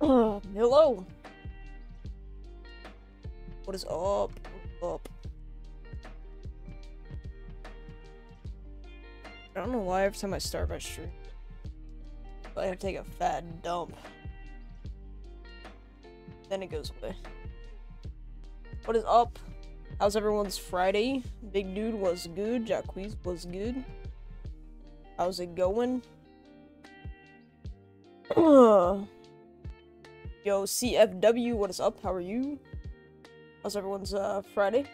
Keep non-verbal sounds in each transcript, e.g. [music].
[clears throat] Hello. What is up? Up? I don't know why every time I start my stream, I have to take a fat dump. Then it goes away. What is up? How's everyone's Friday? Big dude was good. Jacquees was good. How's it going? [clears throat] Yo, CFW, what is up? How are you? How's everyone's uh, Friday?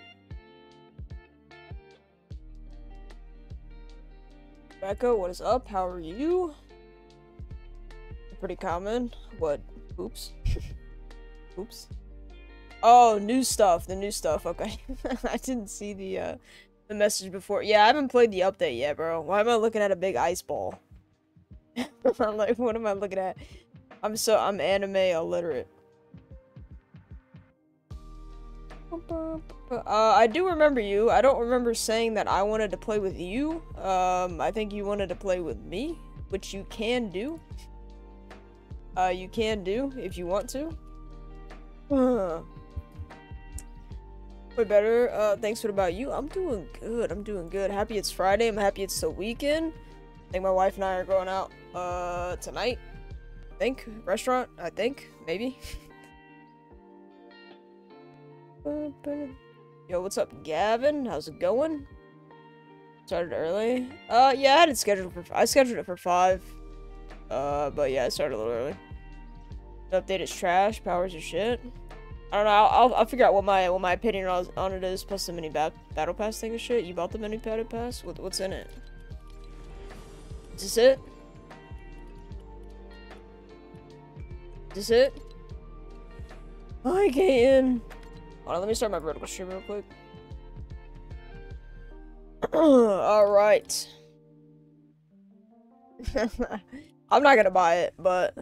Becca, what is up? How are you? Pretty common. What? Oops. [laughs] Oops. Oh, new stuff. The new stuff. Okay. [laughs] I didn't see the uh the message before. Yeah, I haven't played the update yet, bro. Why am I looking at a big ice ball? [laughs] I'm like, what am I looking at? I'm so I'm anime illiterate. Uh, I do remember you. I don't remember saying that I wanted to play with you. Um, I think you wanted to play with me, which you can do. Uh, you can do if you want to. [laughs] Way better. Uh, thanks. What about you? I'm doing good. I'm doing good. Happy it's Friday. I'm happy it's the weekend. I think my wife and I are going out uh tonight. Think restaurant. I think maybe. Yo, what's up, Gavin? How's it going? Started early. Uh, yeah, I had it scheduled for. I scheduled it for five. Uh, but yeah, I started a little early. The update is trash. Powers are shit. I don't know. I'll, I'll figure out what my what my opinion on, on it is. Plus the mini ba battle pass thing is shit. You bought the mini battle pass? What what's in it? Is this it? Is it? I get. Hold on, let me start my vertical stream real quick. [clears throat] Alright. [laughs] I'm not gonna buy it, but...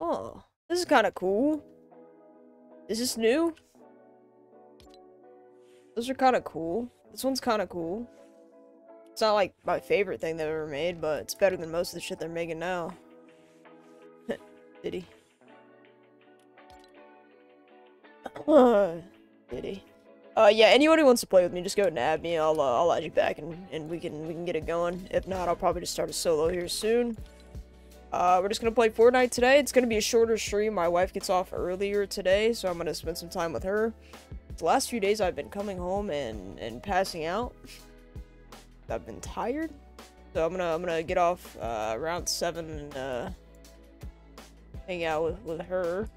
Oh. This is kind of cool. Is this new? Those are kind of cool. This one's kind of cool. It's not like my favorite thing they've ever made, but it's better than most of the shit they're making now. Did he? [coughs] Uh, yeah. Anyone who wants to play with me, just go and add me. I'll uh, I'll add you back, and and we can we can get it going. If not, I'll probably just start a solo here soon. Uh, we're just gonna play Fortnite today. It's gonna be a shorter stream. My wife gets off earlier today, so I'm gonna spend some time with her. The last few days I've been coming home and and passing out. I've been tired, so I'm gonna I'm gonna get off uh, around seven and uh, hang out with with her.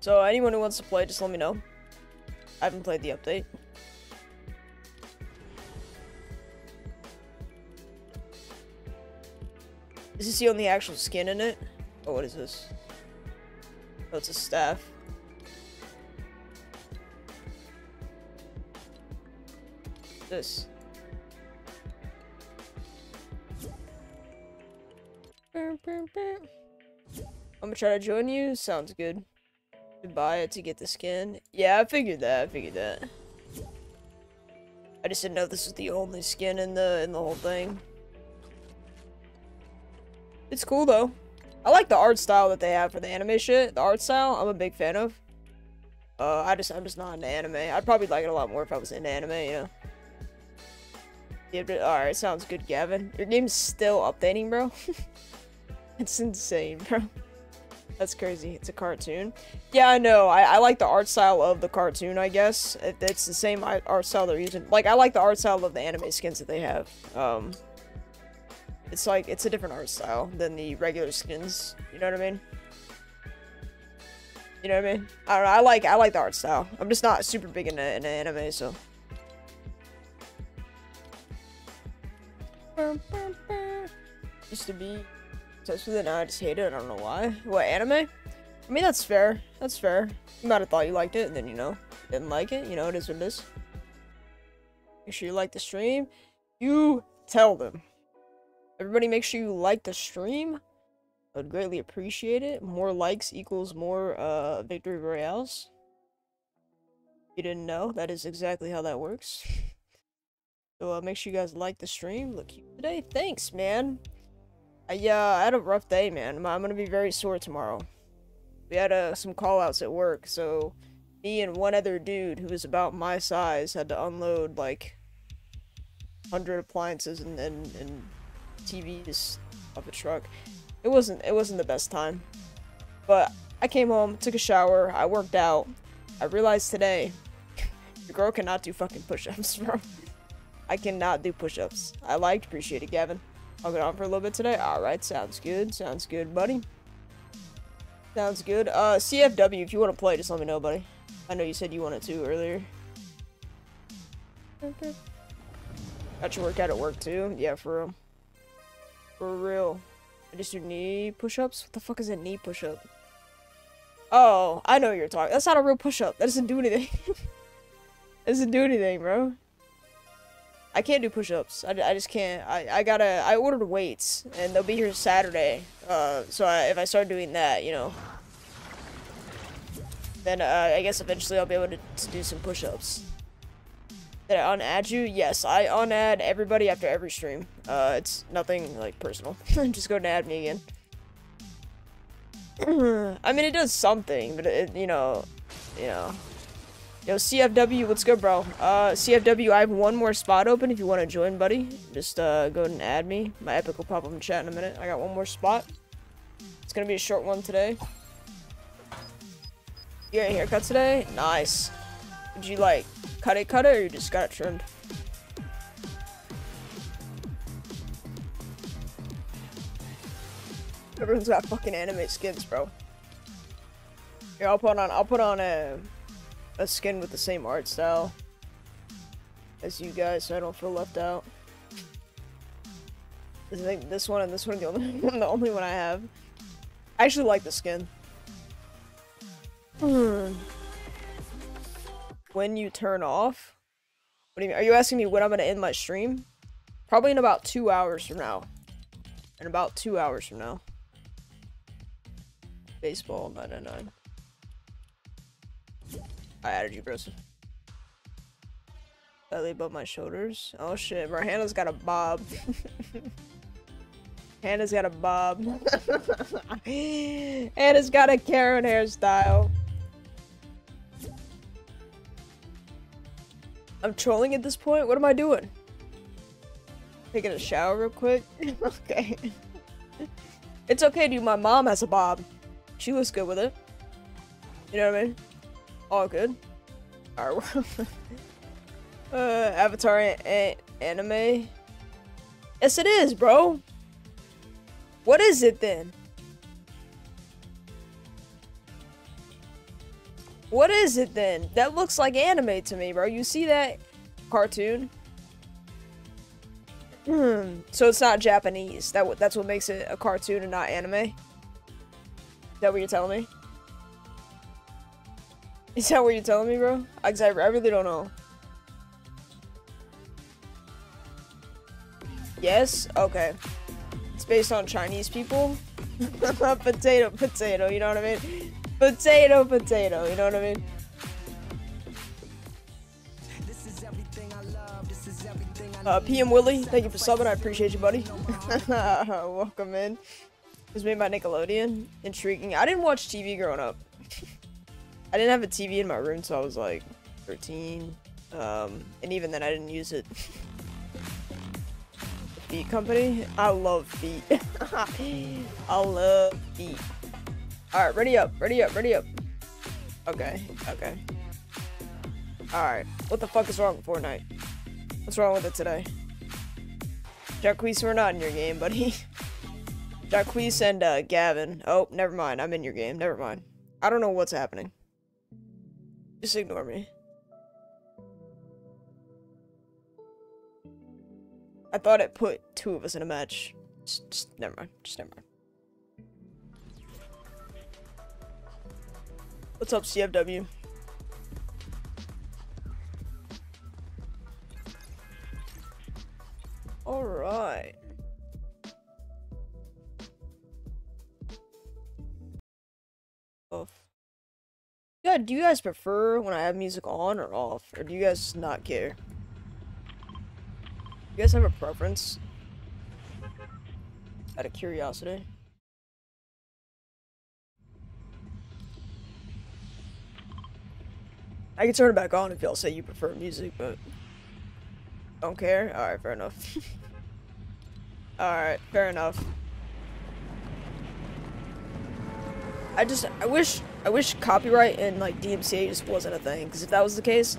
So anyone who wants to play, just let me know. I haven't played the update. Is this the only actual skin in it? Oh, what is this? Oh, it's a staff. This. I'm gonna try to join you. Sounds good. To buy it to get the skin. Yeah, I figured that. I figured that. I just didn't know this was the only skin in the in the whole thing. It's cool though. I like the art style that they have for the anime shit. The art style, I'm a big fan of. Uh, I just, I'm just not into anime. I'd probably like it a lot more if I was into anime, you know. Yeah, alright, sounds good, Gavin. Your game's still updating, bro. [laughs] it's insane, bro. That's crazy. It's a cartoon. Yeah, I know. I, I like the art style of the cartoon, I guess. It, it's the same art style they're using. Like, I like the art style of the anime skins that they have. Um, it's like, it's a different art style than the regular skins. You know what I mean? You know what I mean? I don't know. I like, I like the art style. I'm just not super big into, into anime, so. Used to be obsessed with it, now I just hate it. I don't know why. What, anime? I mean, that's fair. That's fair. You might have thought you liked it, and then, you know, didn't like it. You know, it is what it is. Make sure you like the stream. You tell them. Everybody make sure you like the stream. I would greatly appreciate it. More likes equals more uh, victory royales. you didn't know, that is exactly how that works. [laughs] so uh, make sure you guys like the stream. Look today. Thanks, man. Uh, yeah, I had a rough day, man. I'm gonna be very sore tomorrow. We had uh, some callouts at work, so me and one other dude who was about my size had to unload like 100 appliances and, and, and TVs off a truck. It wasn't it wasn't the best time. But I came home, took a shower, I worked out. I realized today, [laughs] the girl cannot do fucking push-ups, [laughs] bro. I cannot do push-ups. I liked, appreciate it, Gavin. I'll get on for a little bit today. Alright, sounds good. Sounds good, buddy. Sounds good. Uh, CFW, if you want to play, just let me know, buddy. I know you said you wanted to earlier. Okay. Got your workout at work, too? Yeah, for real. For real. I just do knee push-ups? What the fuck is a knee push-up? Oh, I know you're talking. That's not a real push-up. That doesn't do anything. [laughs] that doesn't do anything, bro. I can't do push-ups. I, I just can't. I, I gotta... I ordered weights, and they'll be here Saturday. Uh, so I, if I start doing that, you know... Then uh, I guess eventually I'll be able to, to do some push-ups. Did I unadd you? Yes, I unadd everybody after every stream. Uh, it's nothing, like, personal. [laughs] just go and add me again. [clears throat] I mean, it does something, but it, you know, you know. Yo, CFW, what's good, bro? Uh, CFW, I have one more spot open if you want to join, buddy. Just, uh, go ahead and add me. My epic will pop up in chat in a minute. I got one more spot. It's gonna be a short one today. You got a haircut today? Nice. Did you, like, cut it, cut it, or you just got it trimmed? Everyone's got fucking anime skins, bro. Yeah, I'll put on, I'll put on a a skin with the same art style as you guys so I don't feel left out. I think this one and this one are the only one, [laughs] the only one I have. I actually like the skin. Hmm. When you turn off? What do you mean? Are you asking me when I'm gonna end my stream? Probably in about two hours from now. In about two hours from now. Baseball 999. I added you, bros. Belly above my shoulders. Oh shit, bro. Hannah's got a bob. [laughs] Hannah's got a bob. [laughs] Hannah's got a Karen hairstyle. I'm trolling at this point? What am I doing? Taking a shower real quick? [laughs] okay. It's okay, dude. My mom has a bob. She looks good with it. You know what I mean? All good. Alright. [laughs] uh, Avatar anime? Yes, it is, bro. What is it then? What is it then? That looks like anime to me, bro. You see that cartoon? Hmm. So it's not Japanese. That that's what makes it a cartoon and not anime. Is that what you're telling me? Is that what you're telling me, bro? I, I really don't know. Yes? Okay. It's based on Chinese people? [laughs] potato, potato, you know what I mean? Potato, potato, you know what I mean? Uh, PM Willie, thank you for subbing. I appreciate you, buddy. [laughs] Welcome in. It was made by Nickelodeon. Intriguing. I didn't watch TV growing up. [laughs] I didn't have a TV in my room until I was like 13. Um, and even then I didn't use it. Feet Company? I love feet. [laughs] I love feet. Alright, ready up, ready up, ready up. Okay, okay. Alright, what the fuck is wrong with Fortnite? What's wrong with it today? Jacquees, we're not in your game, buddy. [laughs] Jacquees and uh, Gavin. Oh, never mind. I'm in your game. Never mind. I don't know what's happening. Just ignore me. I thought it put two of us in a match. Just, just never mind. Just never mind. What's up, CFW? Alright. Yeah, do you guys prefer when I have music on or off? Or do you guys not care? You guys have a preference? Out of curiosity. I can turn it back on if y'all say you prefer music, but don't care. All right, fair enough. [laughs] All right, fair enough. I just I wish I wish copyright and like DMCA just wasn't a thing because if that was the case,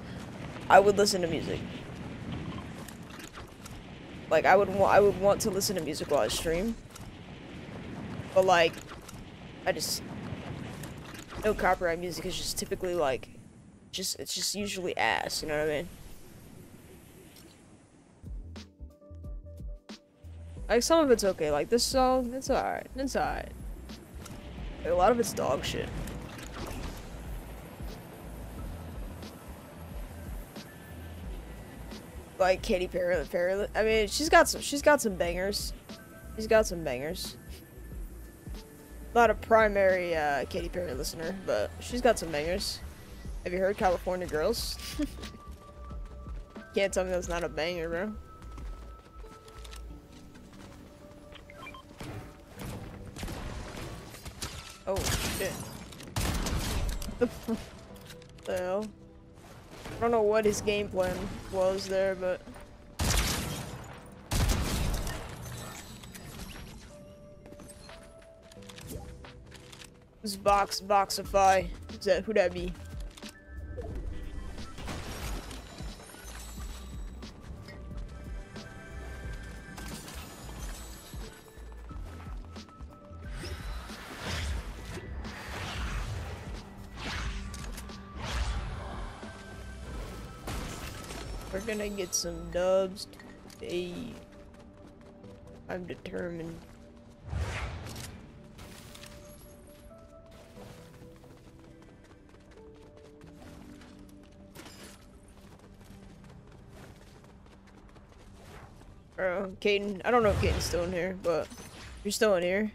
I would listen to music. Like I would want I would want to listen to music while I stream. But like I just no copyright music is just typically like just it's just usually ass, you know what I mean? Like some of it's okay, like this song, it's alright, it's alright. A lot of it's dog shit. Like Katy Perry, Perry. I mean, she's got some. She's got some bangers. She's got some bangers. Not a primary uh, Katy Perry listener, but she's got some bangers. Have you heard California Girls? [laughs] Can't tell me that's not a banger, bro. Oh, shit. [laughs] the hell? I don't know what his game plan was there, but... This box, Boxify. Is that, who that be? Gonna get some dubs today. I'm determined. Bro, Caden, I don't know if Caden's still in here, but you're still in here.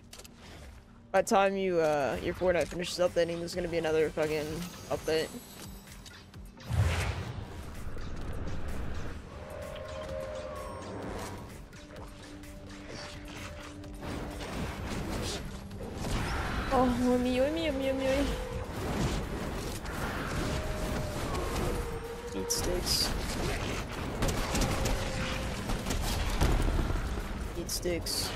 By the time you, uh, your Fortnite finishes updating, there's gonna be another fucking update. Oh, mio, mio, mio, mio. Eat sticks. Eat sticks.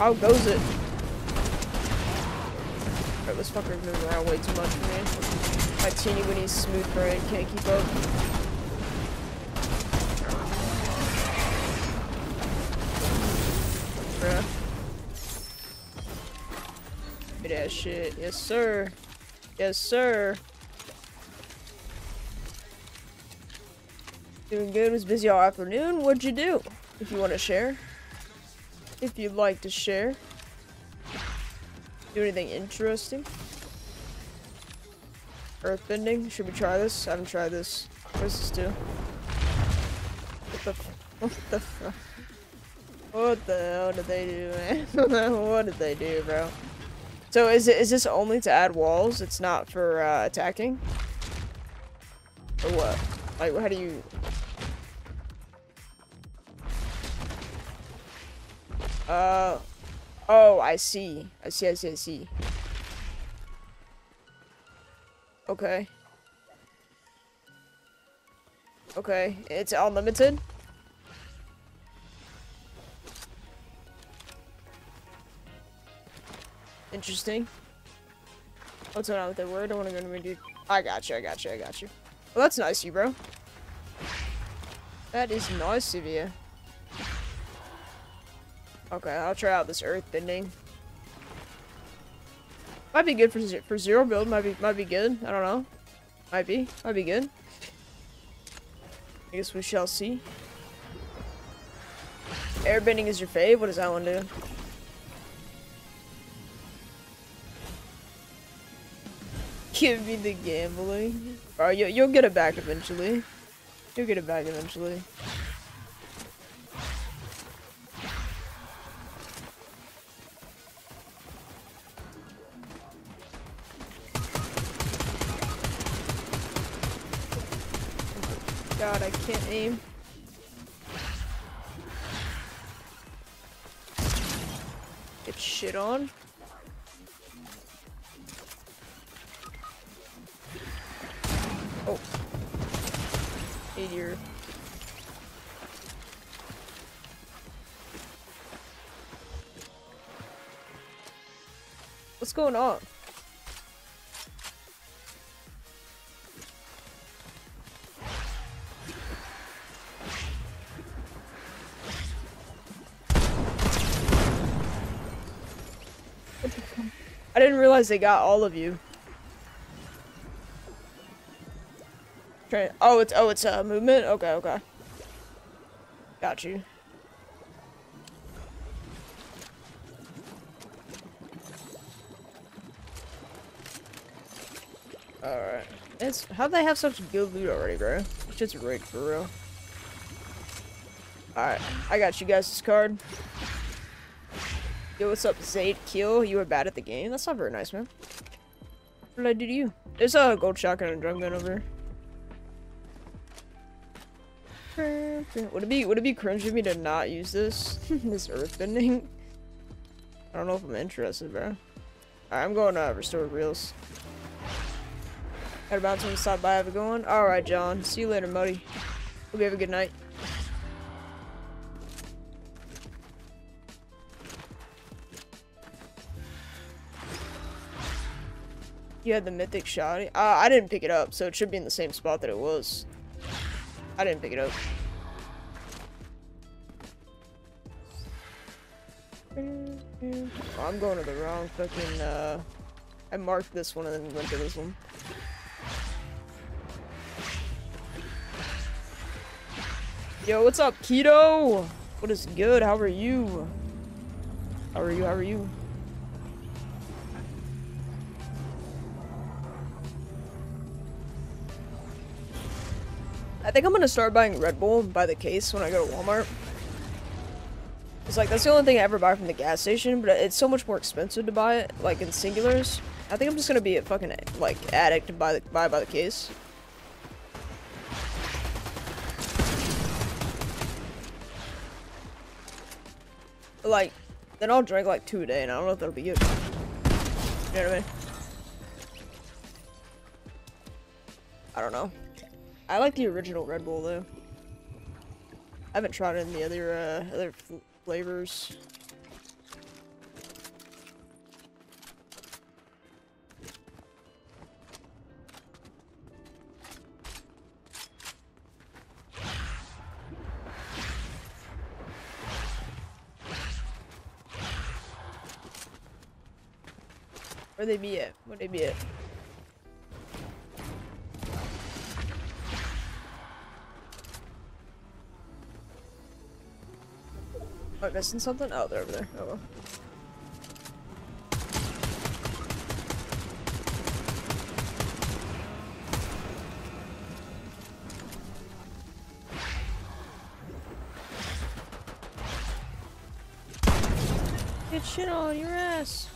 How goes it? Alright, this fucker's moving around way too much for me. My teeny weeny smooth brain can't keep up. Bruh. Good ass shit. Yes, sir. Yes, sir. Doing good. Was busy all afternoon. What'd you do? If you want to share. If you'd like to share. Do anything interesting? Earthbending. Should we try this? I haven't tried this. What does this do? What the? What the? What the hell did they do, man? [laughs] what did they do, bro? So is it is this only to add walls? It's not for uh, attacking, or what? Like, how do you? Uh, oh, I see. I see, I see, I see. Okay. Okay, it's unlimited? Interesting. What's going on with that word? I don't want to go to my dude. I got you, I got you, I got you. Well, that's nice of you, bro. That is nice of you. Okay, I'll try out this earth bending. Might be good for for zero build. Might be might be good. I don't know. Might be. Might be good. I guess we shall see. Airbending is your fave? What does that one do? Give me the gambling. Alright, you, you'll get it back eventually. You'll get it back eventually. God, I can't aim. Get shit on. Oh. Idiot. What's going on? I didn't realize they got all of you. Oh, it's oh, it's a uh, movement. Okay, okay. Got you. Alright. It's how'd they have such good loot already, bro? It's just rigged for real. Alright, I got you guys this card. Yo, what's up, Zayd Kill? You were bad at the game? That's not very nice, man. What did I do to you? There's a gold shotgun and a drum gun over here. Would it be would it be cringe of me to not use this? [laughs] this earthbending? I don't know if I'm interested, bro. I'm going to restore reels. Got about to stop by, have a good one. Alright, John. See you later, Muddy. Hope you have a good night. You had the mythic shotty? Uh, I didn't pick it up, so it should be in the same spot that it was. I didn't pick it up. I'm going to the wrong fucking, uh... I marked this one and then went to this one. Yo, what's up, Keto? What is good? How are you? How are you? How are you? I think I'm gonna start buying Red Bull by the case when I go to Walmart. It's like, that's the only thing I ever buy from the gas station, but it's so much more expensive to buy it, like in singulars. I think I'm just gonna be a fucking, like, addict to buy, the, buy by the case. Like, then I'll drink like two a day, and I don't know if that'll be good. You know what I mean? I don't know. I like the original Red Bull though. I haven't tried any other uh, other flavors. Where they be at? Where they be at? Am I missing something? Oh, they're over there. Oh well. Get shit on your ass.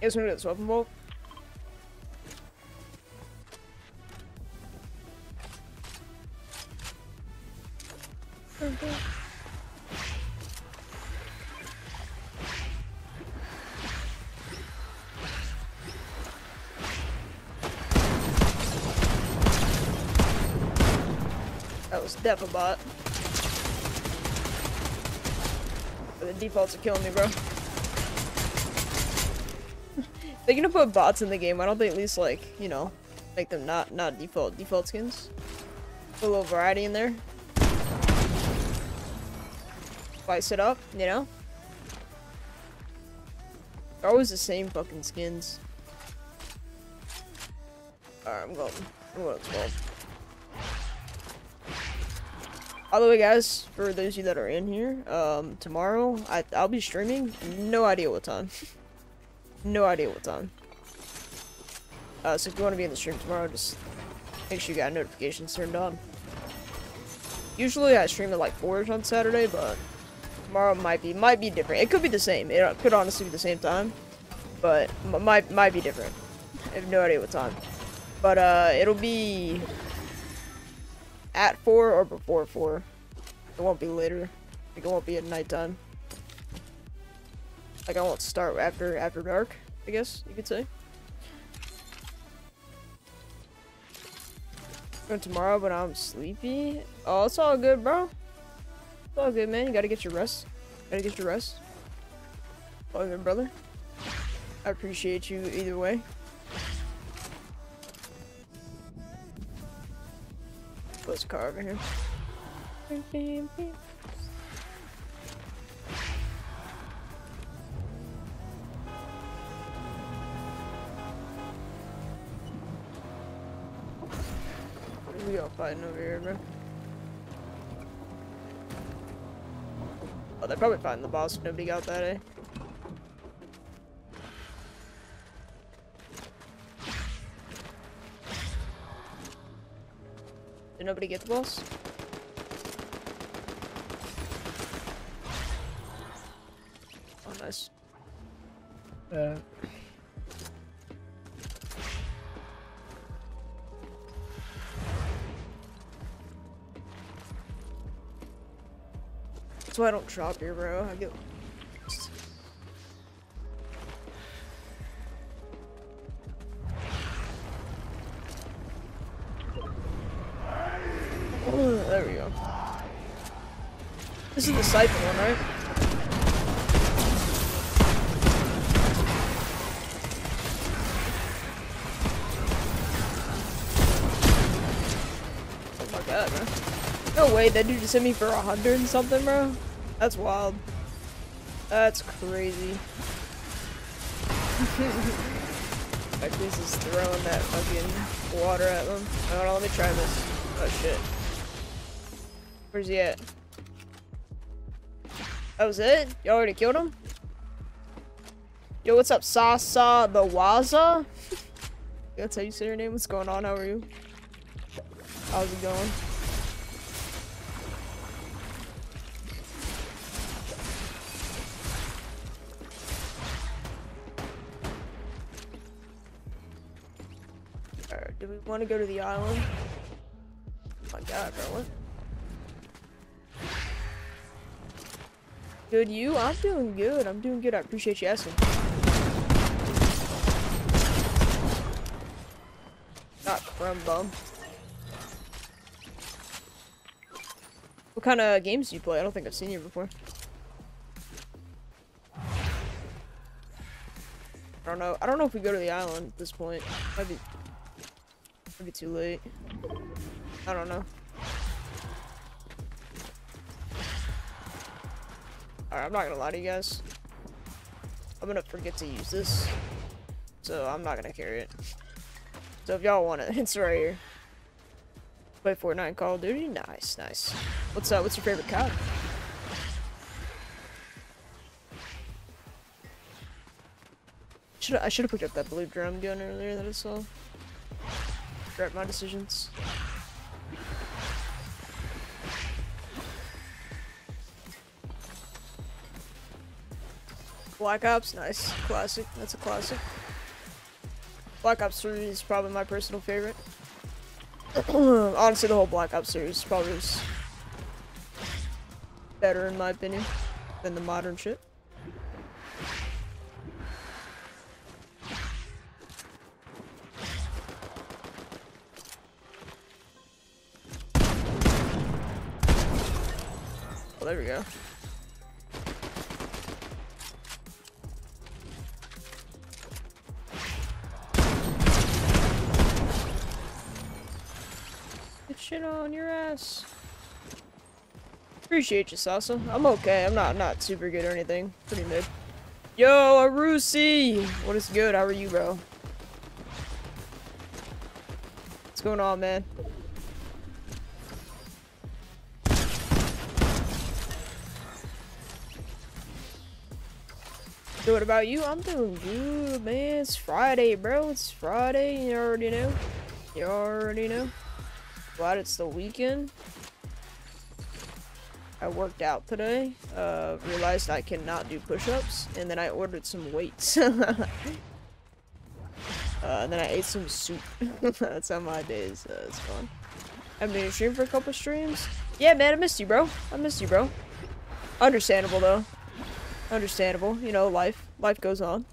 To get this weapon bolt? That def a bot. The defaults are killing me, bro. [laughs] They're gonna put bots in the game. Why don't they at least like, you know, make them not not default default skins? Put a little variety in there. Spice it up, you know? They're always the same fucking skins. Alright, I'm going. I'm going to 12. By the way, guys, for those of you that are in here, um, tomorrow I, I'll be streaming. No idea what time. [laughs] no idea what time. Uh, so if you want to be in the stream tomorrow, just make sure you got notifications turned on. Usually I stream at like 4 on Saturday, but tomorrow might be might be different. It could be the same. It could honestly be the same time, but might might be different. I have no idea what time. But uh, it'll be at 4 or before 4. It won't be later. Like, it won't be at nighttime. Like, I won't start after after dark, I guess you could say. Going tomorrow, but I'm sleepy. Oh, it's all good, bro. It's all good, man. You gotta get your rest. Gotta get your rest. All good, brother. I appreciate you either way. Close car over here. We all fighting over here, bro. Oh, they're probably fighting the boss. Nobody got that, eh? Did nobody get the boss? Oh, nice. Uh. That's why I don't drop here, bro. I get Siphon one, right? Oh my. No way, that dude just hit me for a hundred and something, bro? That's wild. That's crazy. [laughs] like this is throwing that fucking water at them. Hold on, let me try this. Oh shit. Where's he at? That was it? You already killed him? Yo, what's up, Sasa the Waza? [laughs] That's how you say your name. What's going on? How are you? How's it going? Alright, do we want to go to the island? Oh my god, bro, what? Good, you? I'm doing good. I'm doing good. I appreciate you asking. Not crumb bum. What kind of games do you play? I don't think I've seen you before. I don't know. I don't know if we go to the island at this point. Might be, might be too late. I don't know. Alright, I'm not gonna lie to you guys. I'm gonna forget to use this. So I'm not gonna carry it. So if y'all want it, [laughs] it's right here. Play Fortnite Call of Duty? Nice, nice. What's up? what's your favorite card? Should I should have picked up that blue drum gun earlier that I saw. Regret my decisions. Black Ops, nice. Classic. That's a classic. Black Ops 3 is probably my personal favorite. [clears throat] Honestly, the whole Black Ops series is probably better in my opinion than the modern shit. Well, there we go. Shit on your ass. Appreciate you, Sasa. I'm okay. I'm not not super good or anything. Pretty mid. Yo, Arusi! What is good? How are you, bro? What's going on, man? So what about you? I'm doing good, man. It's Friday, bro. It's Friday. You already know. You already know. Glad it's the weekend. I worked out today. Uh, realized I cannot do push-ups, and then I ordered some weights. [laughs] uh, and then I ate some soup. [laughs] That's how my days. Uh, it's fun. I've been streaming for a couple streams. Yeah, man, I missed you, bro. I missed you, bro. Understandable, though. Understandable. You know, life. Life goes on.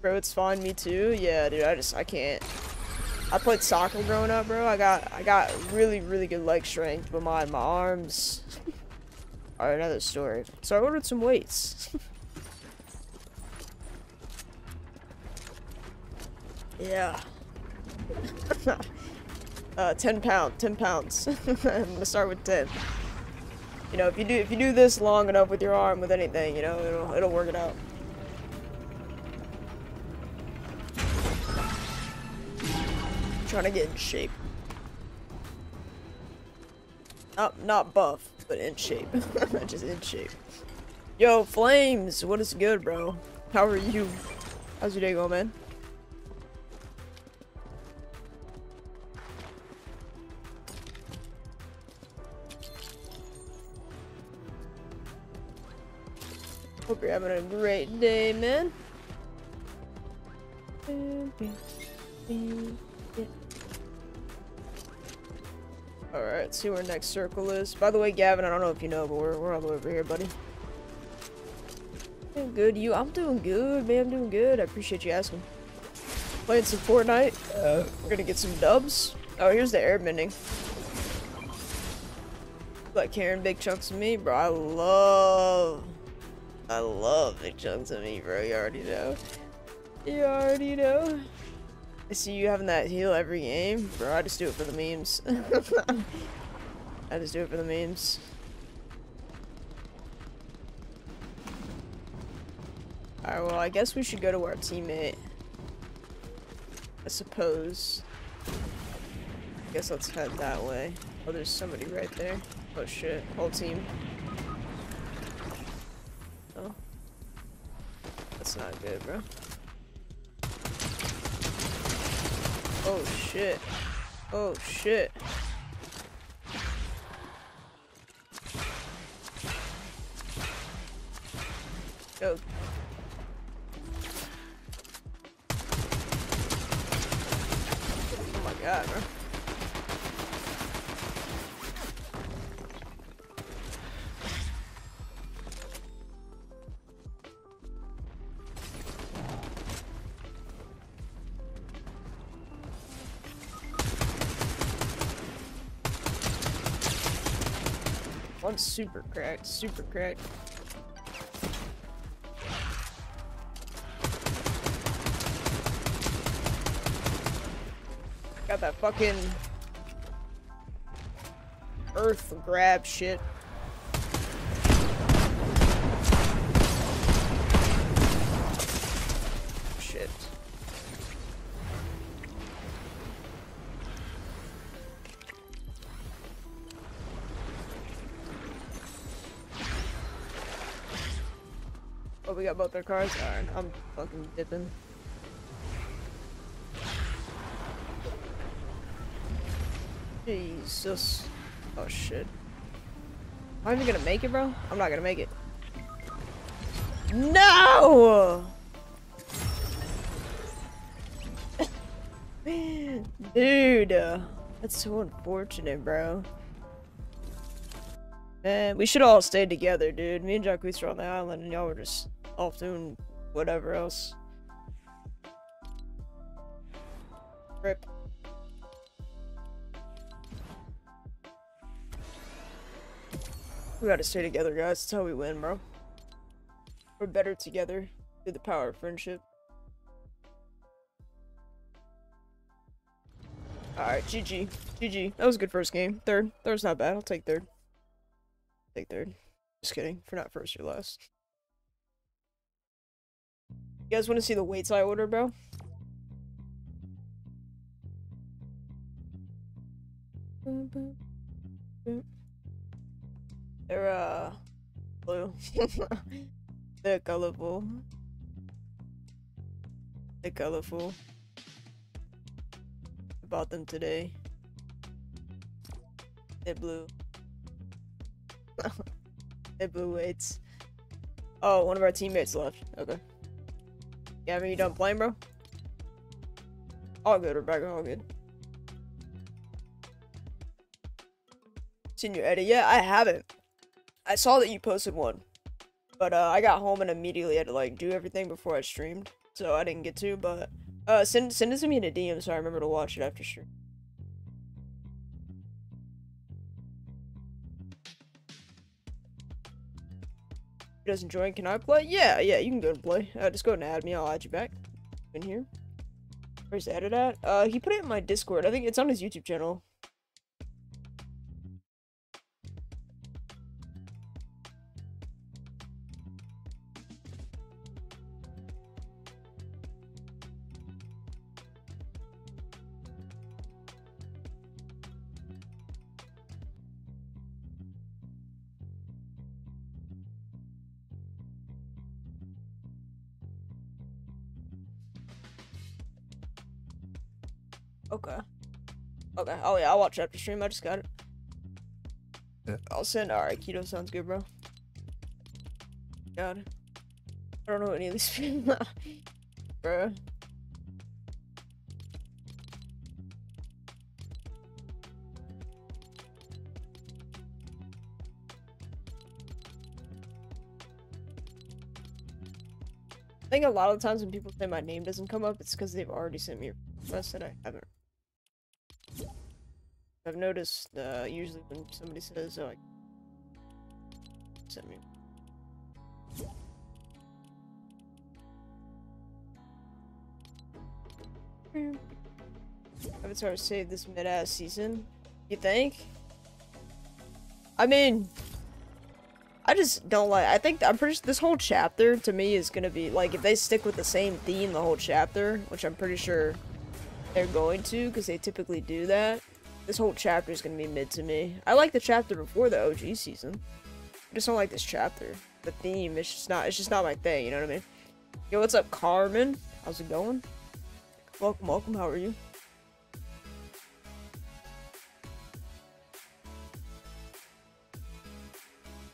Bro, it's fine. Me too. Yeah, dude. I just I can't. I played soccer growing up, bro. I got I got really really good leg strength, but my my arms. are another story. So I ordered some weights. [laughs] yeah. [laughs] uh, 10 pound, 10 pounds. [laughs] I'm gonna start with 10. You know, if you do if you do this long enough with your arm with anything, you know, it'll it'll work it out. Trying to get in shape. Not, not buff, but in shape. [laughs] Just in shape. Yo, Flames, what is good, bro? How are you? How's your day going, man? Hope you're having a great day, man. Alright, see where next circle is. By the way, Gavin, I don't know if you know, but we're, we're all the way over here, buddy. Doing good, you? I'm doing good, man. I'm doing good. I appreciate you asking. Playing some Fortnite. Uh, we're gonna get some dubs. Oh, here's the airbending. Like carrying big chunks of meat, bro. I love... I love big chunks of meat, bro. You already know. You already know. I see you having that heal every game. Bro, I just do it for the memes. [laughs] I just do it for the memes. Alright, well, I guess we should go to our teammate. I suppose. I guess let's head that way. Oh, there's somebody right there. Oh shit, whole team. Oh. That's not good, bro. Oh shit. Oh shit. Go. Oh my god, bro. Super cracked, super cracked. Got that fucking earth grab shit. Shit. Both their cars? Alright, I'm fucking dipping. Jesus. Oh shit. Am I even gonna make it, bro? I'm not gonna make it. No! [laughs] Dude, that's so unfortunate, bro. Man, we should all stay together, dude. Me and Jacquees were on the island, and y'all were just off doing whatever else. Rip. We gotta stay together, guys. That's how we win, bro. We're better together through the power of friendship. Alright, GG. GG. That was a good first game. Third. Third's not bad. I'll take third. Take third. Just kidding. For not first or last. You guys want to see the weights I ordered, bro? They're, uh, blue. [laughs] They're colorful. They're colorful. I bought them today. They're blue. [laughs] They're blue weights. Oh, one of our teammates left. Okay. Gavin, you done playing, bro? All good, Rebecca, all good. Seen your edit? Yeah, I haven't. I saw that you posted one. But uh, I got home and immediately had to like do everything before I streamed. So I didn't get to, but uh, send, send it to me in a DM so I remember to watch it after stream. Doesn't join, can I play? Yeah, yeah, you can go and play. Uh, just go and add me, I'll add you back. In here. Where's edit at? Uh, he put it in my Discord. I think it's on his YouTube channel. I'll watch after stream. I just got it. Yeah. I'll send. All right, keto sounds good, bro. God, I don't know any of these [laughs] people, bro. I think a lot of times when people say my name doesn't come up, it's because they've already sent me a request that I haven't. I've noticed uh, usually when somebody says, "Oh, like, send me," Avatar saved this mid-ass season. You think? I mean, I just don't like. I think I'm pretty. sure This whole chapter to me is gonna be like if they stick with the same theme the whole chapter, which I'm pretty sure they're going to, because they typically do that. This whole chapter is gonna be mid to me. I like the chapter before the OG season. I just don't like this chapter. The theme, it's just not. It's just not my thing. You know what I mean? Yo, what's up, Carmen? How's it going? Welcome, welcome. How are you?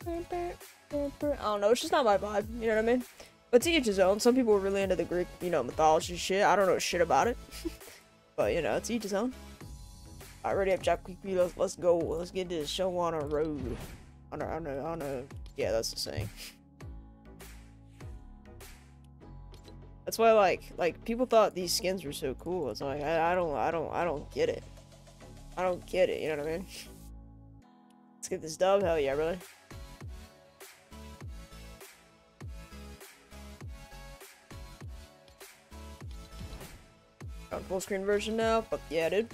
I don't know, it's just not my vibe, you know what I mean? But to each his own. Some people are really into the Greek, you know, mythology shit. I don't know shit about it. [laughs] but, you know, it's each his own. Already have Jack Quick let's, let's go. Let's get this show on a road. On a, on a, on a, yeah, that's the saying. That's why, like, like, people thought these skins were so cool. It's like, I, I don't, I don't, I don't get it. I don't get it, you know what I mean? Let's get this dub, hell yeah, really. on full screen version now, but yeah, dude.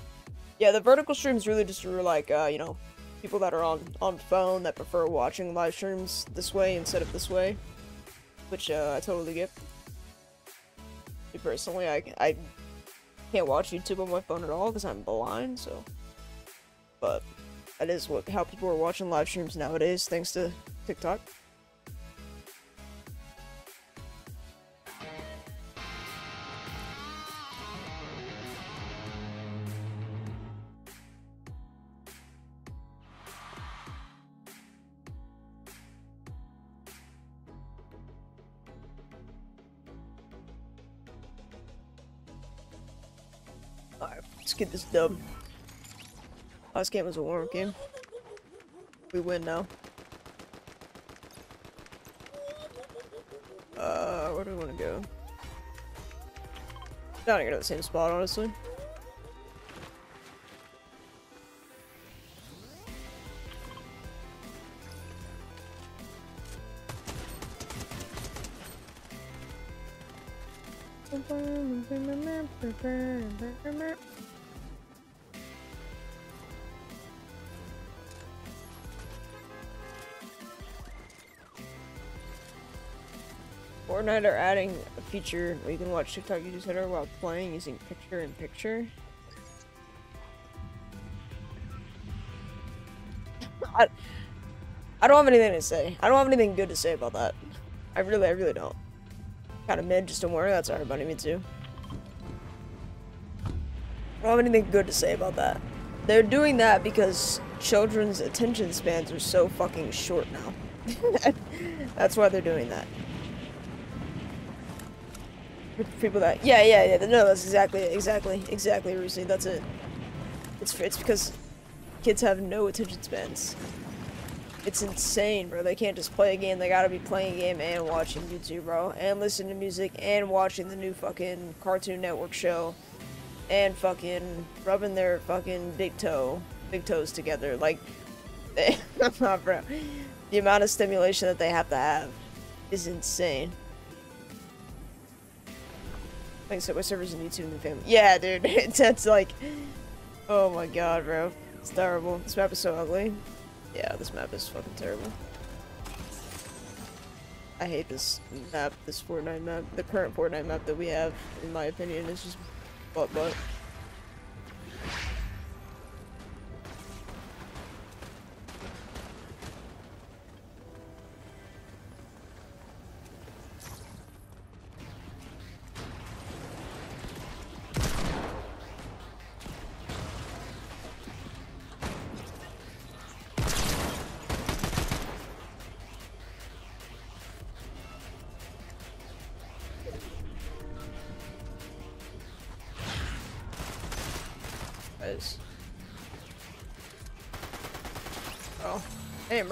Yeah, the vertical streams really just for like, uh, you know, people that are on on phone that prefer watching live streams this way instead of this way, which uh, I totally get. Me personally, I I can't watch YouTube on my phone at all because I'm blind, so. But that is what how people are watching live streams nowadays, thanks to TikTok. Get this dub. Last game was a warm game. We win now. Uh, where do we want to go? Not gonna the same spot, honestly. Fortnite are adding a feature where you can watch TikTok YouTube Center while playing using picture in picture. I, I don't have anything to say. I don't have anything good to say about that. I really, I really don't. Kind of mid, just don't worry. That's alright, buddy. Me too. I don't have anything good to say about that. They're doing that because children's attention spans are so fucking short now. [laughs] That's why they're doing that. People that, yeah, yeah, yeah. No, that's exactly, exactly, exactly, Rusi. That's it. It's it's because kids have no attention spans. It's insane, bro. They can't just play a game. They gotta be playing a game and watching YouTube, bro. And listening to music and watching the new fucking Cartoon Network show. And fucking rubbing their fucking big toe, big toes together. Like, [laughs] bro. The amount of stimulation that they have to have is insane. Like said, my servers in YouTube and family. Yeah, dude. [laughs] That's like, oh my god, bro. It's terrible. This map is so ugly. Yeah, this map is fucking terrible. I hate this map, this Fortnite map. The current Fortnite map that we have, in my opinion, is just butt butt.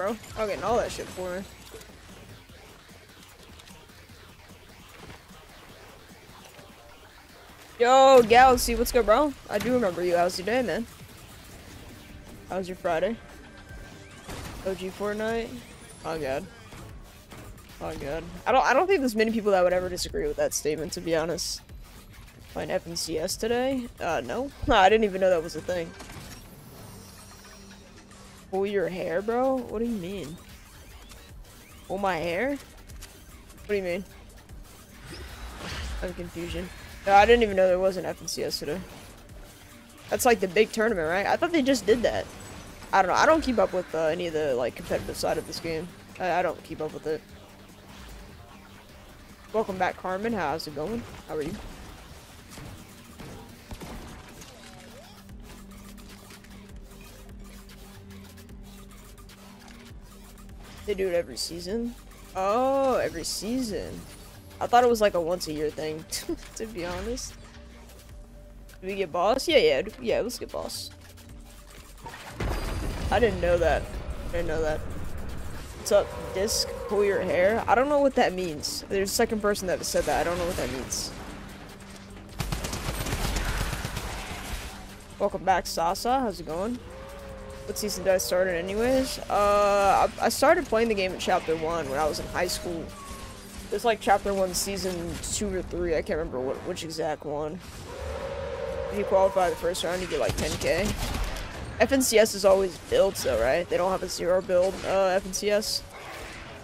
Bro. I'm getting all that shit for me. Yo, Galaxy, what's good, bro? I do remember you. How's your day, man? How's your Friday? OG Fortnite? Oh god. Oh god. I don't I don't think there's many people that would ever disagree with that statement, to be honest. Find FNCS today? Uh, no. [laughs] I didn't even know that was a thing. Pull your hair, bro? What do you mean? Pull my hair? What do you mean? I'm confusion. No, I didn't even know there was an FNCS today. That's like the big tournament, right? I thought they just did that. I don't know. I don't keep up with uh, any of the like competitive side of this game. I, I don't keep up with it. Welcome back, Carmen. How's it going? How are you? They do it every season? Oh, every season. I thought it was like a once a year thing, [laughs] to be honest. Did we get boss? Yeah, yeah, yeah, let's get boss. I didn't know that. I didn't know that. What's up, disc? Pull your hair? I don't know what that means. There's a second person that said that. I don't know what that means. Welcome back, Sasa. How's it going? What season did I start in anyways? Uh, I, I started playing the game in Chapter 1 when I was in high school. It's like Chapter 1 Season 2 or 3. I can't remember what, which exact one. If you qualify the first round, you get like 10k. FNCS is always builds though, right? They don't have a zero build, uh, FNCS.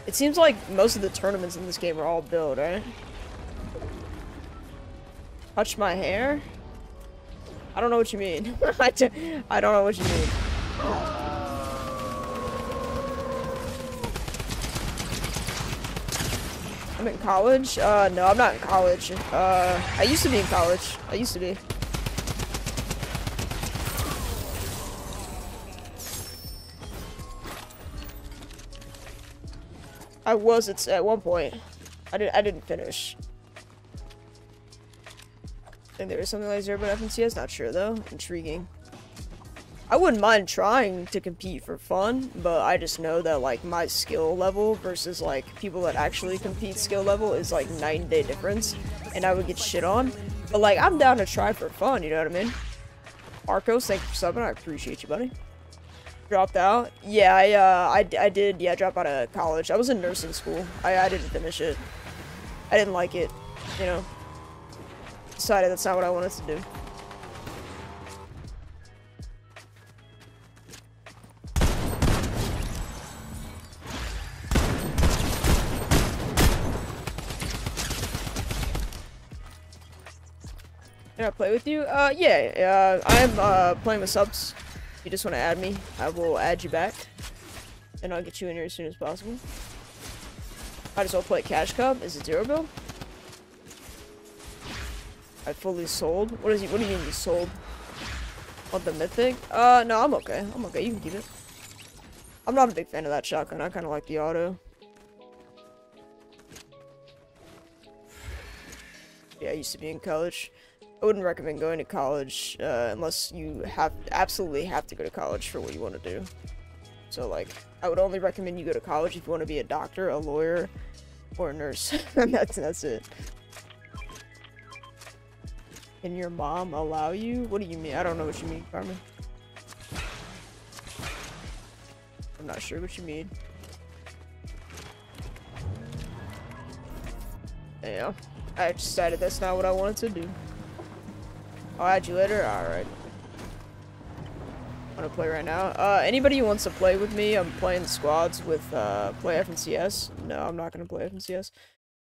It seems like most of the tournaments in this game are all build, right? Touch my hair? I don't know what you mean. [laughs] I don't know what you mean. I'm in college? Uh, no, I'm not in college. Uh, I used to be in college. I used to be. I was at, at one point. I didn't I didn't finish. I think there is something like zero but FNCS, not sure though. Intriguing. I wouldn't mind trying to compete for fun, but I just know that like my skill level versus like people that actually compete skill level is like and day difference, and I would get shit on. But like I'm down to try for fun, you know what I mean? Marcos, thank you for subbing. I appreciate you, buddy. Dropped out? Yeah, I uh, I, I did. Yeah, drop out of college. I was in nursing school. I I didn't finish it. I didn't like it. You know. Decided that's not what I wanted to do. Can I play with you? Uh, yeah, uh, I'm, uh, playing with subs. If you just want to add me, I will add you back. and I'll get you in here as soon as possible. Might as well play Cash Cup. Is it zero bill? I fully sold. What is he? What do you mean you sold? Want the mythic? Uh, no, I'm okay. I'm okay. You can keep it. I'm not a big fan of that shotgun. I kind of like the auto. Yeah, I used to be in college. I wouldn't recommend going to college uh, unless you have absolutely have to go to college for what you want to do. So like, I would only recommend you go to college if you want to be a doctor, a lawyer, or a nurse. [laughs] that's that's it. Can your mom allow you? What do you mean? I don't know what you mean, Carmen. I'm not sure what you mean. Yeah, I decided that's not what I wanted to do. I'll add you later? Alright. Want to play right now? Uh, anybody who wants to play with me, I'm playing squads with, uh, play FNCS. No, I'm not going to play FNCS.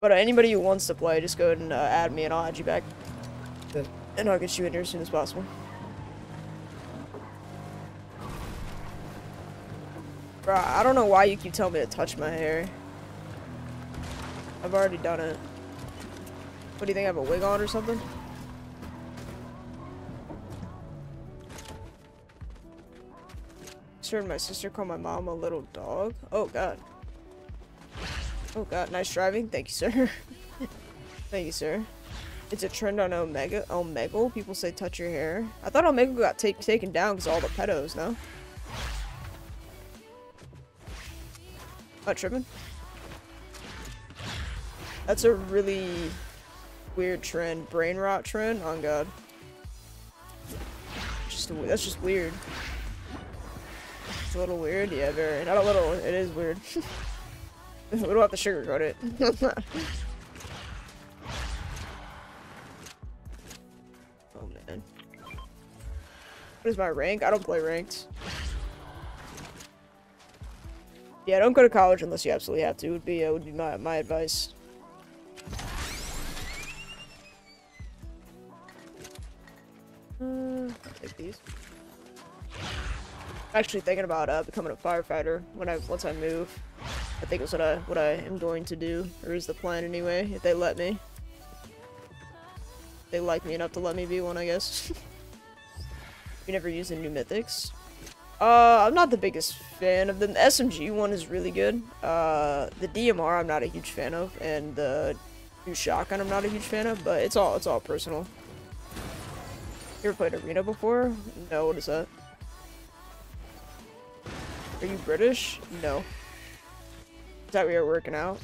But uh, anybody who wants to play, just go ahead and uh, add me and I'll add you back. And I'll get you in here as soon as possible. Bro, I don't know why you keep telling me to touch my hair. I've already done it. What do you think? I have a wig on or something? Just heard my sister call my mom a little dog. Oh god. Oh god, nice driving. Thank you, sir. [laughs] Thank you, sir. It's a trend on Omega. Omegle. People say touch your hair. I thought Omega got ta taken down because all the pedos, no? Not tripping. That's a really weird trend. Brain rot trend? On God. Just a, that's just weird. A little weird. Yeah, very. Not a little. It is weird. [laughs] we don't have to sugarcoat it. [laughs] oh man. What is my rank? I don't play ranked. Yeah, don't go to college unless you absolutely have to. Would be uh, would be my my advice. Uh, take these. Actually thinking about uh, becoming a firefighter when I once I move. I think it's what I what I am going to do, or is the plan anyway. If they let me, they like me enough to let me be one, I guess. [laughs] you never use the new mythics? Uh, I'm not the biggest fan of them. The SMG one is really good. Uh, the DMR I'm not a huge fan of, and the new shotgun I'm not a huge fan of. But it's all it's all personal. You ever played Arena before? No, what is that? Are you British? No. Is that where you're working out?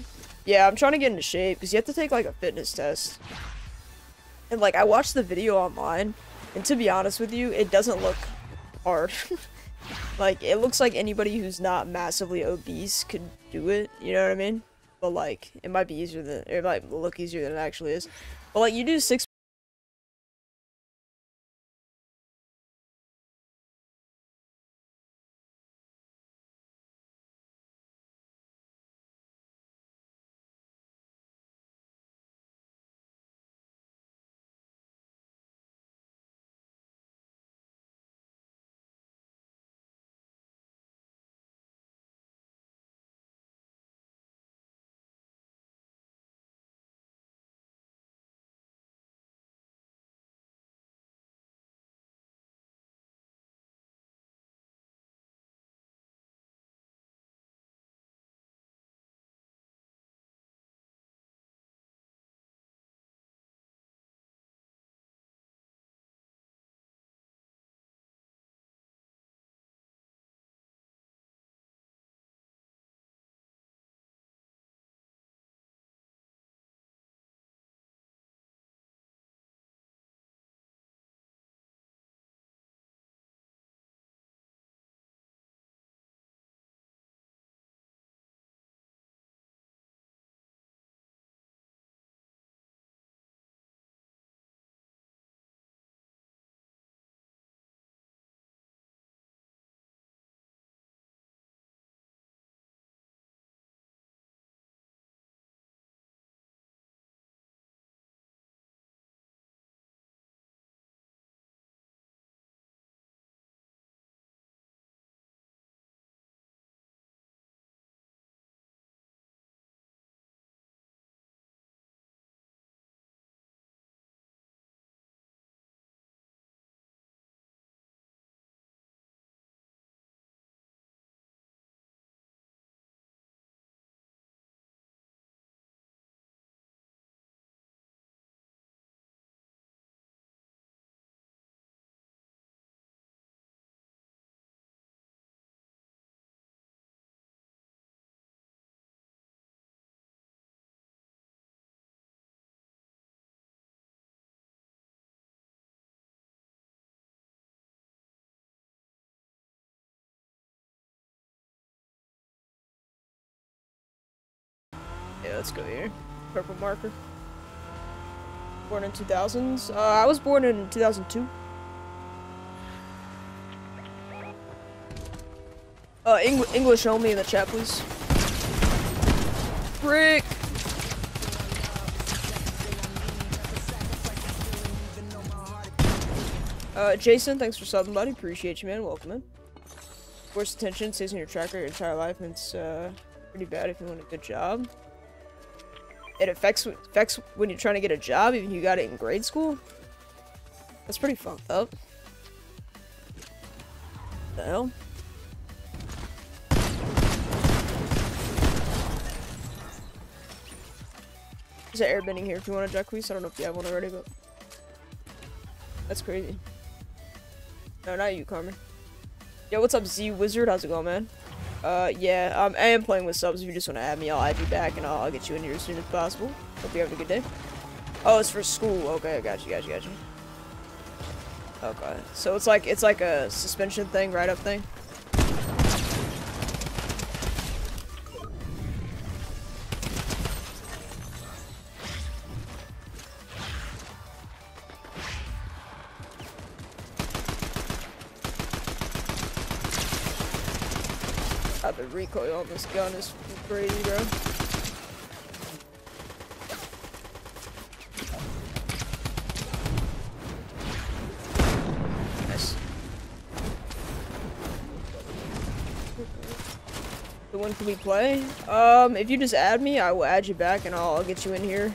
Yeah, I'm trying to get into shape, because you have to take, like, a fitness test. And, like, I watched the video online, and to be honest with you, it doesn't look hard. [laughs] like, it looks like anybody who's not massively obese could do it, you know what I mean? But, like, it might be easier than, it might look easier than it actually is. But, like, you do six Yeah, let's go here. Purple marker. Born in 2000s. Uh, I was born in 2002. Uh, Eng English only in the chat, please. Frick! Uh, Jason, thanks for subbing, buddy. Appreciate you, man. Welcome in. Worst attention stays in your tracker your entire life, and it's uh, pretty bad if you want a good job. It affects affects when you're trying to get a job, even you got it in grade school. That's pretty fucked up. The hell? There's an airbending here if you want a Jacquees. I don't know if you have one already, but that's crazy. No, not you, Carmen. Yo, what's up, Z Wizard? How's it going, man? Uh, yeah, um, I am playing with subs. If you just want to add me, I'll add you back, and I'll, I'll get you in here as soon as possible. Hope you're having a good day. Oh, it's for school. Okay, I got you, got you, got you. Okay, so it's like it's like a suspension thing, write-up thing. This gun is crazy, bro. Nice. So when can we play? Um, if you just add me, I will add you back and I'll, I'll get you in here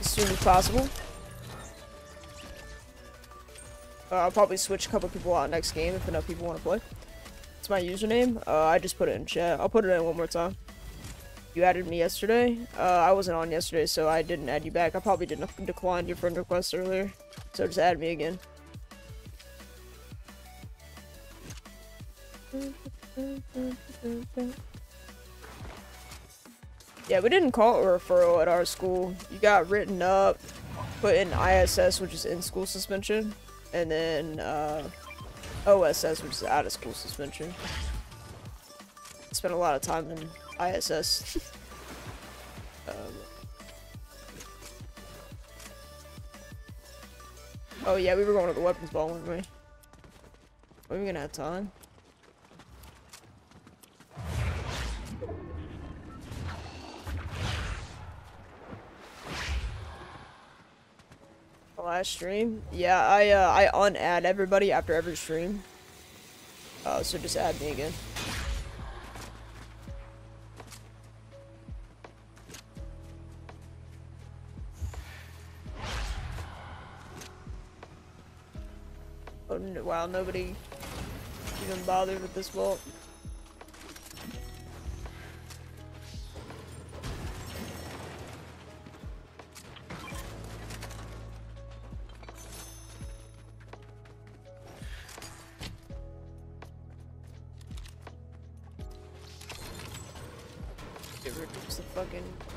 as soon as possible. Uh, I'll probably switch a couple people out next game if enough people want to play. It's my username. Uh, I just put it in chat. I'll put it in one more time. You added me yesterday. Uh, I wasn't on yesterday, so I didn't add you back. I probably didn't decline your friend request earlier. So just add me again. Yeah, we didn't call it a referral at our school. You got written up, put in ISS, which is in-school suspension, and then, uh, OSS, which is out of school suspension. Spent a lot of time in ISS. [laughs] um, oh yeah, we were going to the weapons ball, weren't we? Are we gonna have time? Last stream. Yeah, I uh, I unadd everybody after every stream. Uh, so just add me again. Oh no, wow, nobody even bothered with this vault.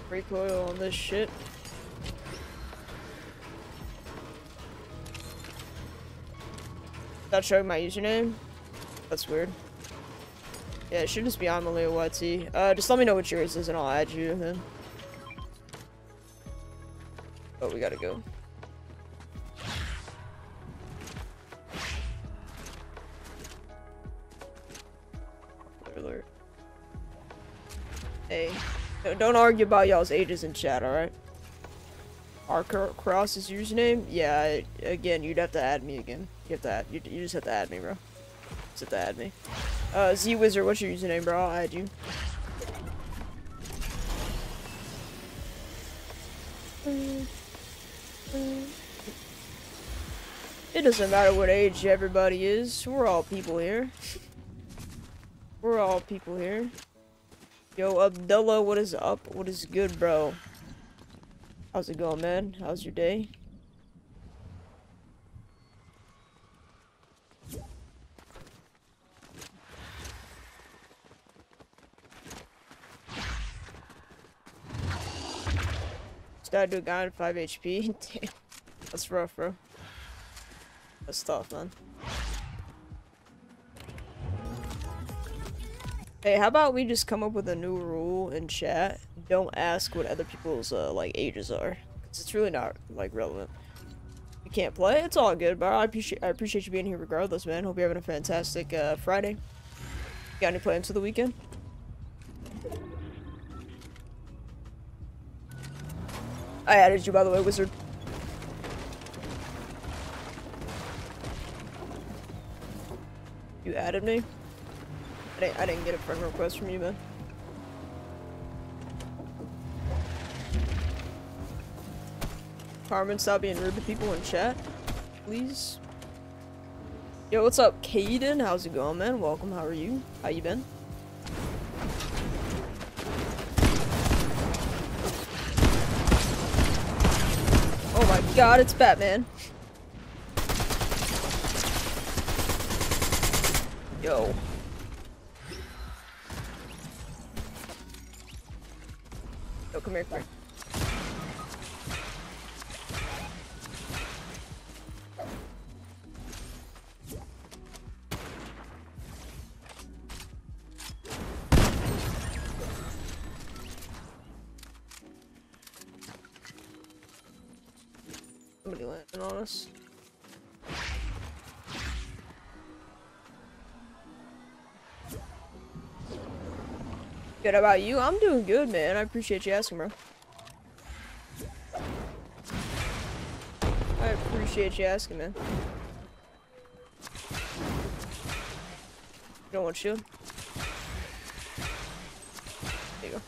Recoil on this shit. Not showing my username? That's weird. Yeah, it should just be imaliyah YT. Uh, just let me know what yours is and I'll add you then. Oh, we gotta go. Alert. Hey, don't argue about y'all's ages in chat, alright? R Cross is username? Yeah, again, you'd have to add me again. You have to add, you, you just have to add me, bro. Just have to add me. Uh, Z Wizard, what's your username, bro? I'll add you. It doesn't matter what age everybody is. We're all people here. We're all people here. Yo, Abdullah, what is up? What is good, bro? How's it going, man? How's your day? Gotta do a guy on 5 HP. [laughs] Damn. That's rough, bro. That's tough, man. Hey, how about we just come up with a new rule in chat? Don't ask what other people's uh, like ages are, because it's really not like relevant. You can't play. It's all good, but I appreciate I appreciate you being here regardless, man. Hope you're having a fantastic uh, Friday. Got any plans for the weekend? I added you, by the way, wizard. You added me? I didn't, I didn't get a friend request from you, man. Carmen, stop being rude to people in chat, please. Yo, what's up, Caden? How's it going, man? Welcome. How are you? How you been? Oh my god, it's Batman. Yo. Come here, come here. Somebody landing on us. Good about you? I'm doing good, man. I appreciate you asking, bro. I appreciate you asking, man. You don't want shield? There you go.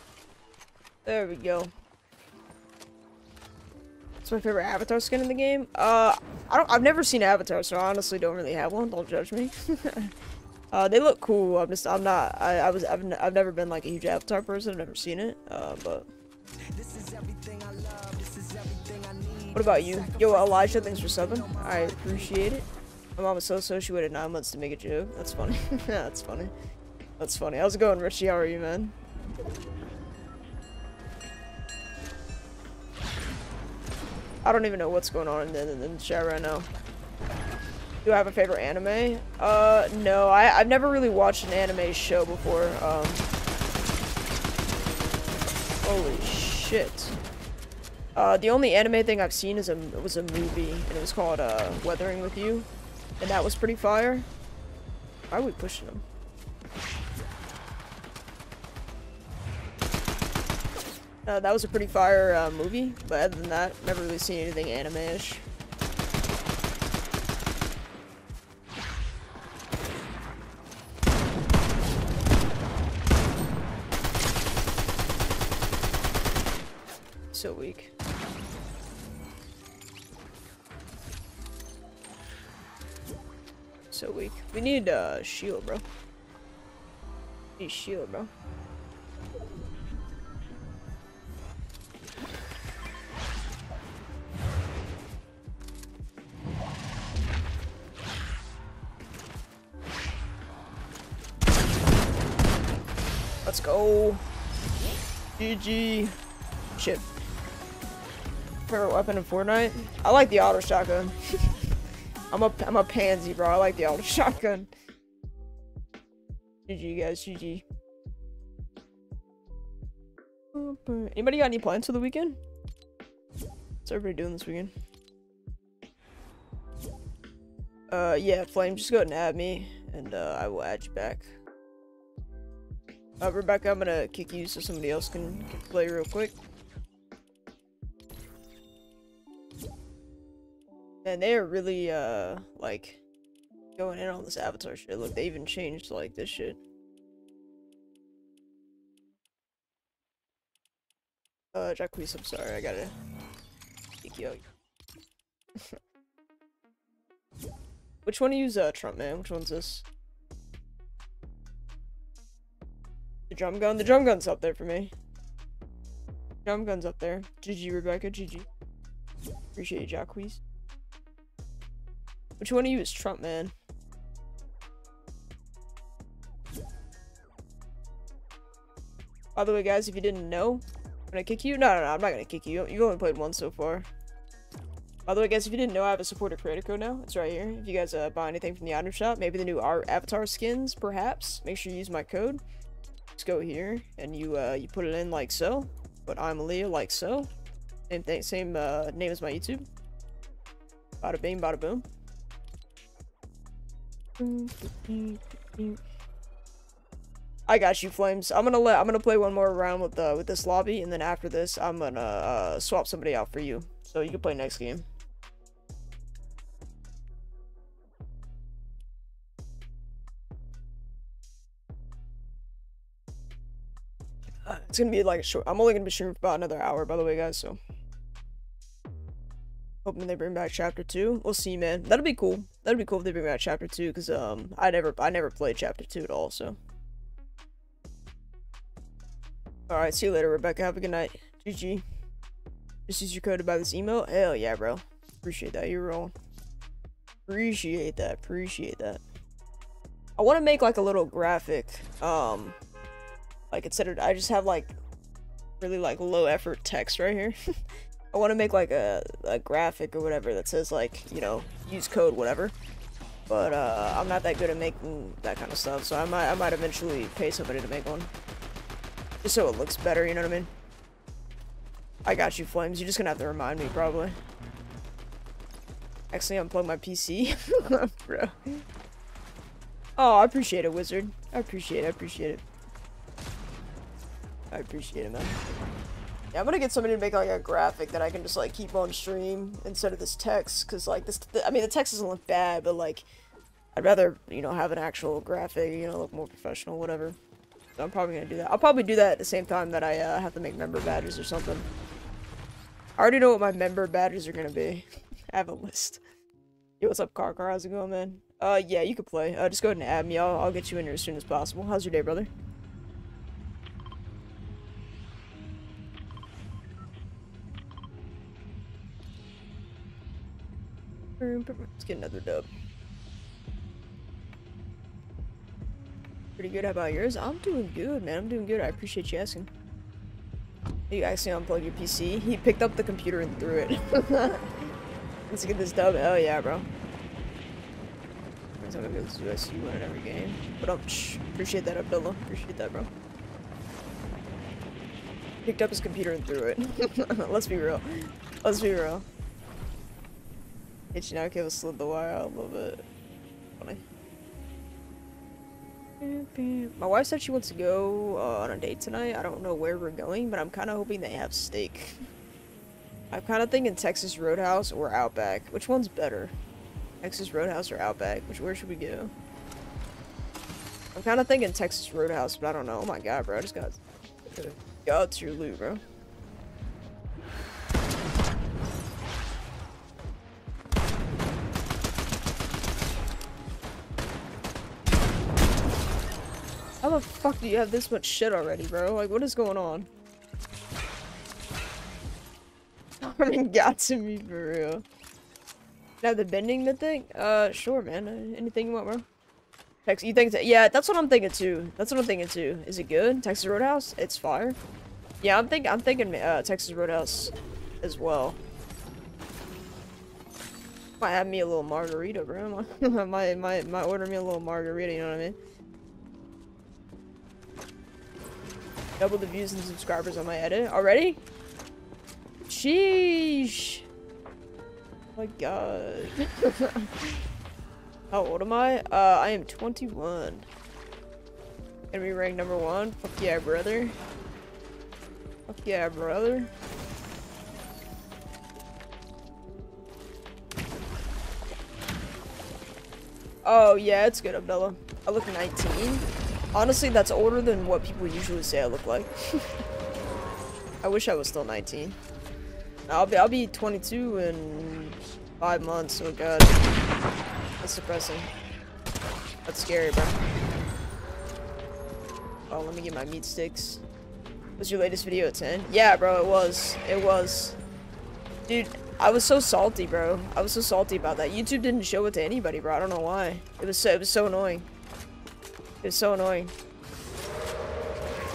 There we go. It's my favorite Avatar skin in the game. Uh, I don't. I've never seen Avatar, so I honestly don't really have one. Don't judge me. [laughs] uh, they look cool. I'm just. I'm not. I. I was. I've. n- I've never been like a huge Avatar person. I've never seen it. Uh, but. What about you? Yo, Elijah, thanks for subbing. I appreciate it. My mom was so so. She waited nine months to make a joke. That's funny. [laughs] That's funny. That's funny. How's it going, Richie? How are you, man? I don't even know what's going on in the, in the chat right now. Do I have a favorite anime? Uh, no. I, I've never really watched an anime show before. Um, holy shit. Uh, the only anime thing I've seen is a, was a movie, and it was called, uh, Weathering With You. And that was pretty fire. Why are we pushing them? Uh, that was a pretty fire uh, movie, but other than that, never really seen anything anime-ish. So weak. So weak. We need uh, shield, bro. Need shield, bro. Let's go. GG. Shit. Favorite weapon in Fortnite? I like the auto shotgun. [laughs] I'm a I'm a pansy, bro. I like the auto shotgun. [laughs] GG guys, GG. Anybody got any plans for the weekend? What's everybody doing this weekend? Uh, yeah, Flame, just go ahead and add me, and uh, I will add you back. Uh, Rebecca, I'm gonna kick you so somebody else can, can play real quick. And they are really, uh, like, going in on this Avatar shit. Look, they even changed, like, this shit. Uh, Jacquees, I'm sorry, I gotta kick you out. [laughs] Which one of you's, uh, Trump, man? Which one's this? The drum gun? The drum gun's up there for me. Drum gun's up there. GG, Rebecca. GG. Appreciate you, Jacquees. Which one of you is Trump, man? By the way, guys, if you didn't know, I'm gonna kick you. No, no, no, I'm not gonna kick you. You've only played one so far. By the way, guys, if you didn't know, I have a supporter creator code now. It's right here. If you guys uh, buy anything from the item shop, maybe the new avatar skins, perhaps, make sure you use my code. just go here and you uh you put it in like so. But imaliyah like so. Same thing, same uh, name as my YouTube. Bada bing, bada boom. I got you, Flames. I'm gonna let I'm gonna play one more round with uh with this lobby, and then after this, I'm gonna uh, swap somebody out for you, so you can play next game. It's gonna be like short. I'm only gonna be streaming for about another hour, by the way, guys. So hoping they bring back chapter two. We'll see, man. That'll be cool. That'd be cool if they bring back chapter two, cause um I never I never played chapter two at all. So all right, see you later, Rebecca. Have a good night. GG. Just use your code to buy this email. Hell yeah, bro. Appreciate that. You're wrong. Appreciate that. Appreciate that. I want to make like a little graphic. Um, like of I just have like really like low effort text right here. [laughs] I want to make like a, a graphic or whatever that says like you know use code whatever. But uh, I'm not that good at making that kind of stuff, so I might I might eventually pay somebody to make one. Just so it looks better, you know what I mean? I got you, Flames. You're just gonna have to remind me, probably. Actually, unplug my PC. [laughs] Bro. Oh, I appreciate it, Wizard. I appreciate it, I appreciate it. I appreciate it, man. Yeah, I'm gonna get somebody to make like a graphic that I can just like keep on stream instead of this text, cause like this, th I mean the text doesn't look bad, but like I'd rather you know have an actual graphic, you know, look more professional, whatever. So I'm probably gonna do that. I'll probably do that at the same time that I uh, have to make member badges or something. I already know what my member badges are gonna be. [laughs] I have a list. Yo, what's up, Car Car? How's it going, man? Uh, yeah, you can play. Uh, just go ahead and add me. I'll, I'll get you in here as soon as possible. How's your day, brother? Let's get another dub. Pretty good. How about yours? I'm doing good, man. I'm doing good. I appreciate you asking. You actually unplug your PC. He picked up the computer and threw it. [laughs] Let's get this dub. Oh yeah, bro. I'm gonna go to USU win every game. But um, shh, appreciate that, Abdullah. Appreciate that, bro. Picked up his computer and threw it. [laughs] Let's be real. Let's be real. Ichinake was slid the wire a little bit. Funny. My wife said she wants to go uh, on a date tonight. I don't know where we're going, but I'm kind of hoping they have steak. I'm kind of thinking Texas Roadhouse or Outback. Which one's better? Texas Roadhouse or Outback? Which where should we go? I'm kind of thinking Texas Roadhouse, but I don't know. Oh my god, bro! I just got got your loot, bro. The fuck do you have this much shit already, bro? Like, what is going on? [laughs] Armin got to me for real. Now the bending mythic? Uh, sure, man. Uh, anything you want, bro? Tex, you think? Yeah, that's what I'm thinking too. That's what I'm thinking too. Is it good? Texas Roadhouse? It's fire. Yeah, I'm thinking. I'm thinking uh, Texas Roadhouse as well. Might have me a little margarita, bro. [laughs] might might might order me a little margarita. You know what I mean? Double the views and subscribers on my edit already? Sheesh. Oh my god. [laughs] How old am I? Uh, I am 21. Gonna be ranked number one. Fuck yeah, brother. Fuck yeah, brother. Oh, yeah, it's good, Abdullah. I look 19. Honestly, that's older than what people usually say I look like. [laughs] I wish I was still 19. I'll be I'll be 22 in five months. Oh god, that's depressing. That's scary, bro. Oh, let me get my meat sticks. Was your latest video at 10? Yeah, bro, it was. It was. Dude, I was so salty, bro. I was so salty about that. YouTube didn't show it to anybody, bro. I don't know why. It was so it was so annoying. It was so annoying.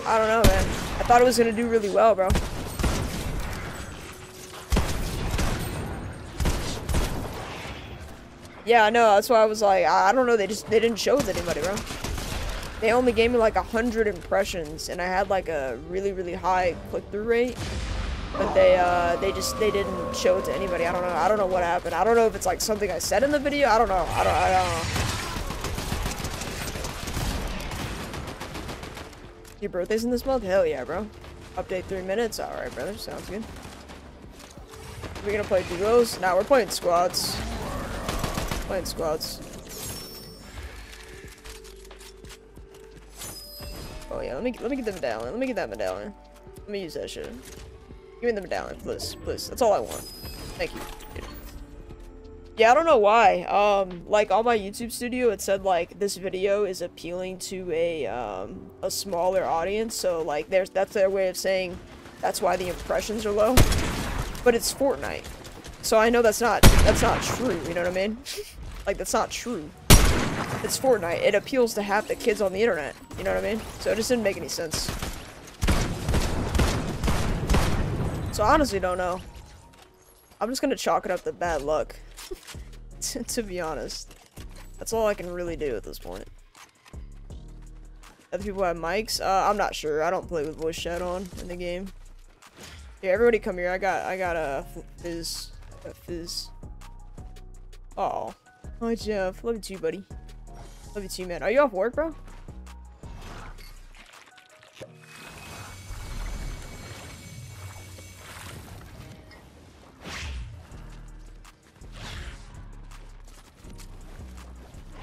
I don't know, man. I thought it was gonna do really well, bro. Yeah, I know. That's why I was like, I don't know. They just they didn't show it to anybody, bro. they only gave me like a hundred impressions, and I had like a really really high click through rate. But they uh they just they didn't show it to anybody. I don't know. I don't know what happened. I don't know if it's like something I said in the video. I don't know. I don't. I don't know. Your birthday's in this month? Hell yeah, bro. Update three minutes. All right, brother. Sounds good. We're gonna play duos. Now nah, we're playing squads. Playing squads. Oh yeah, let me let me get the medallion. Let me get that medallion. Let me use that shit. Give me the medallion, please, please. That's all I want. Thank you. Yeah, I don't know why. Um, like on my YouTube studio, it said like this video is appealing to a um a smaller audience. So like, there's that's their way of saying that's why the impressions are low. But it's Fortnite, so I know that's not that's not true. You know what I mean? like that's not true. It's Fortnite. It appeals to half the kids on the internet. You know what I mean? So it just didn't make any sense. So I honestly don't know. I'm just gonna chalk it up to bad luck. [laughs] to, be honest. That's all I can really do at this point. Other people have mics? Uh, I'm not sure. I don't play with voice chat on in the game. Yeah, everybody come here. I got I got a fizz. A fizz. Oh. Hi Jeff. Love you too, buddy. Love you too, man. Are you off work, bro?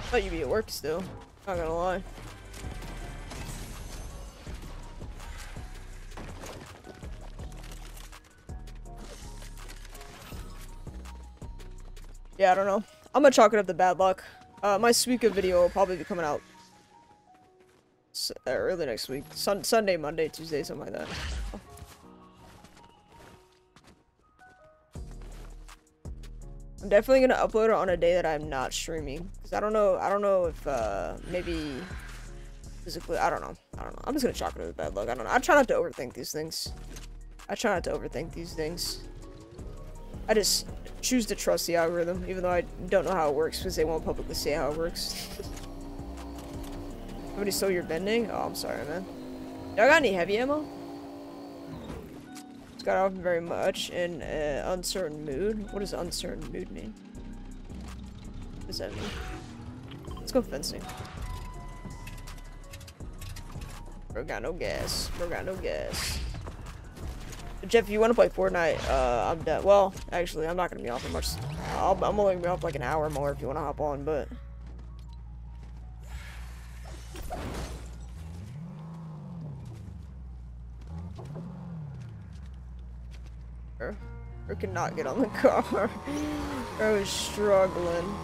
Thought you'd be at work still. Not gonna lie. Yeah, I don't know. I'm gonna chalk it up to bad luck. Uh, my Suika video will probably be coming out uh, early next week. Sun Sunday, Monday, Tuesday, something like that. I'm definitely gonna upload it on a day that I'm not streaming. Cause I don't know, I don't know if, uh, maybe physically, I don't know. I don't know. I'm just gonna chalk it as bad luck. I don't know. I try not to overthink these things. I try not to overthink these things. I just choose to trust the algorithm, even though I don't know how it works because they won't publicly say how it works. [laughs] Somebody stole your bending? Oh, I'm sorry, man. Y'all got any heavy ammo? Got off very much in an uncertain mood. What does uncertain mood mean? What does that mean? Let's go fencing. Bro got no gas. Bro got no gas. Jeff, you want to play Fortnite, uh, I'm done. Well, actually, I'm not going to be off for much. i am only going to be off like an hour more if you want to hop on, but... bro not get on the car. [laughs] I was struggling.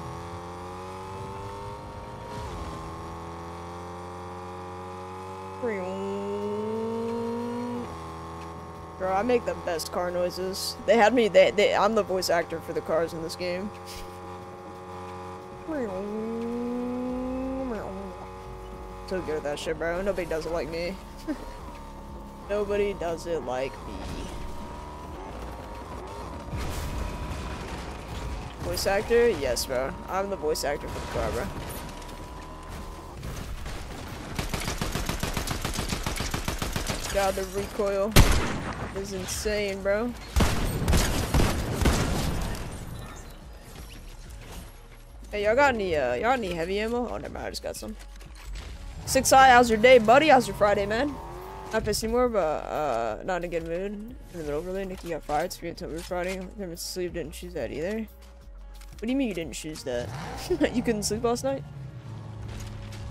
Bro, I make the best car noises. They had me, they, they, I'm the voice actor for the cars in this game. So good at that shit, bro. Nobody does it like me. [laughs] Nobody does it like me. Voice actor? Yes, bro. I'm the voice actor for the car, bro. God, the recoil is insane, bro. Hey, y'all got any, uh, y'all any heavy ammo? Oh, never mind, I just got some. Six Eye, how's your day, buddy? How's your Friday, man? Not pissing more, but, uh, not in a good mood. In the middle really, Nikki got fired, so we were Friday. Never sleep, didn't choose that either. What do you mean you didn't choose that? [laughs] you couldn't sleep last night?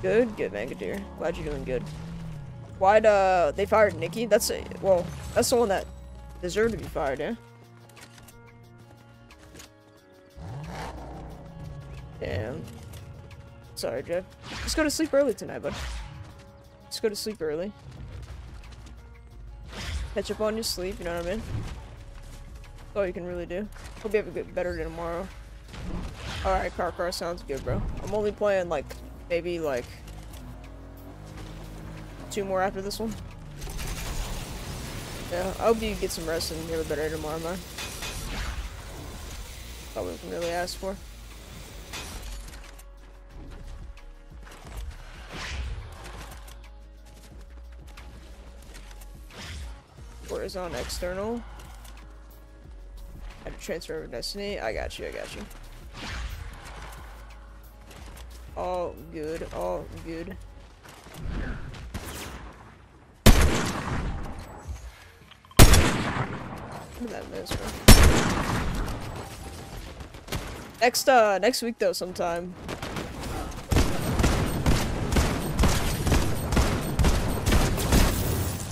Good? Good, man. Good to hear. Glad you're doing good. Why'd, uh, they fired Nikki? That's, a, well, that's the one that deserved to be fired, yeah? Damn. Sorry, Jeff. Just go to sleep early tonight, bud. Just go to sleep early. Catch up on your sleep, you know what I mean? That's all you can really do. Hope you have a good, better day tomorrow. Alright, Karkar, sounds good, bro. I'm only playing, like, maybe, like, two more after this one. Yeah, I hope you get some rest and you have a better day tomorrow, man. All what we can really ask for. Horizon external. I had to transfer over Destiny. I got you, I got you. All good, all good. That miss, bro. Next, uh, next week though, sometime.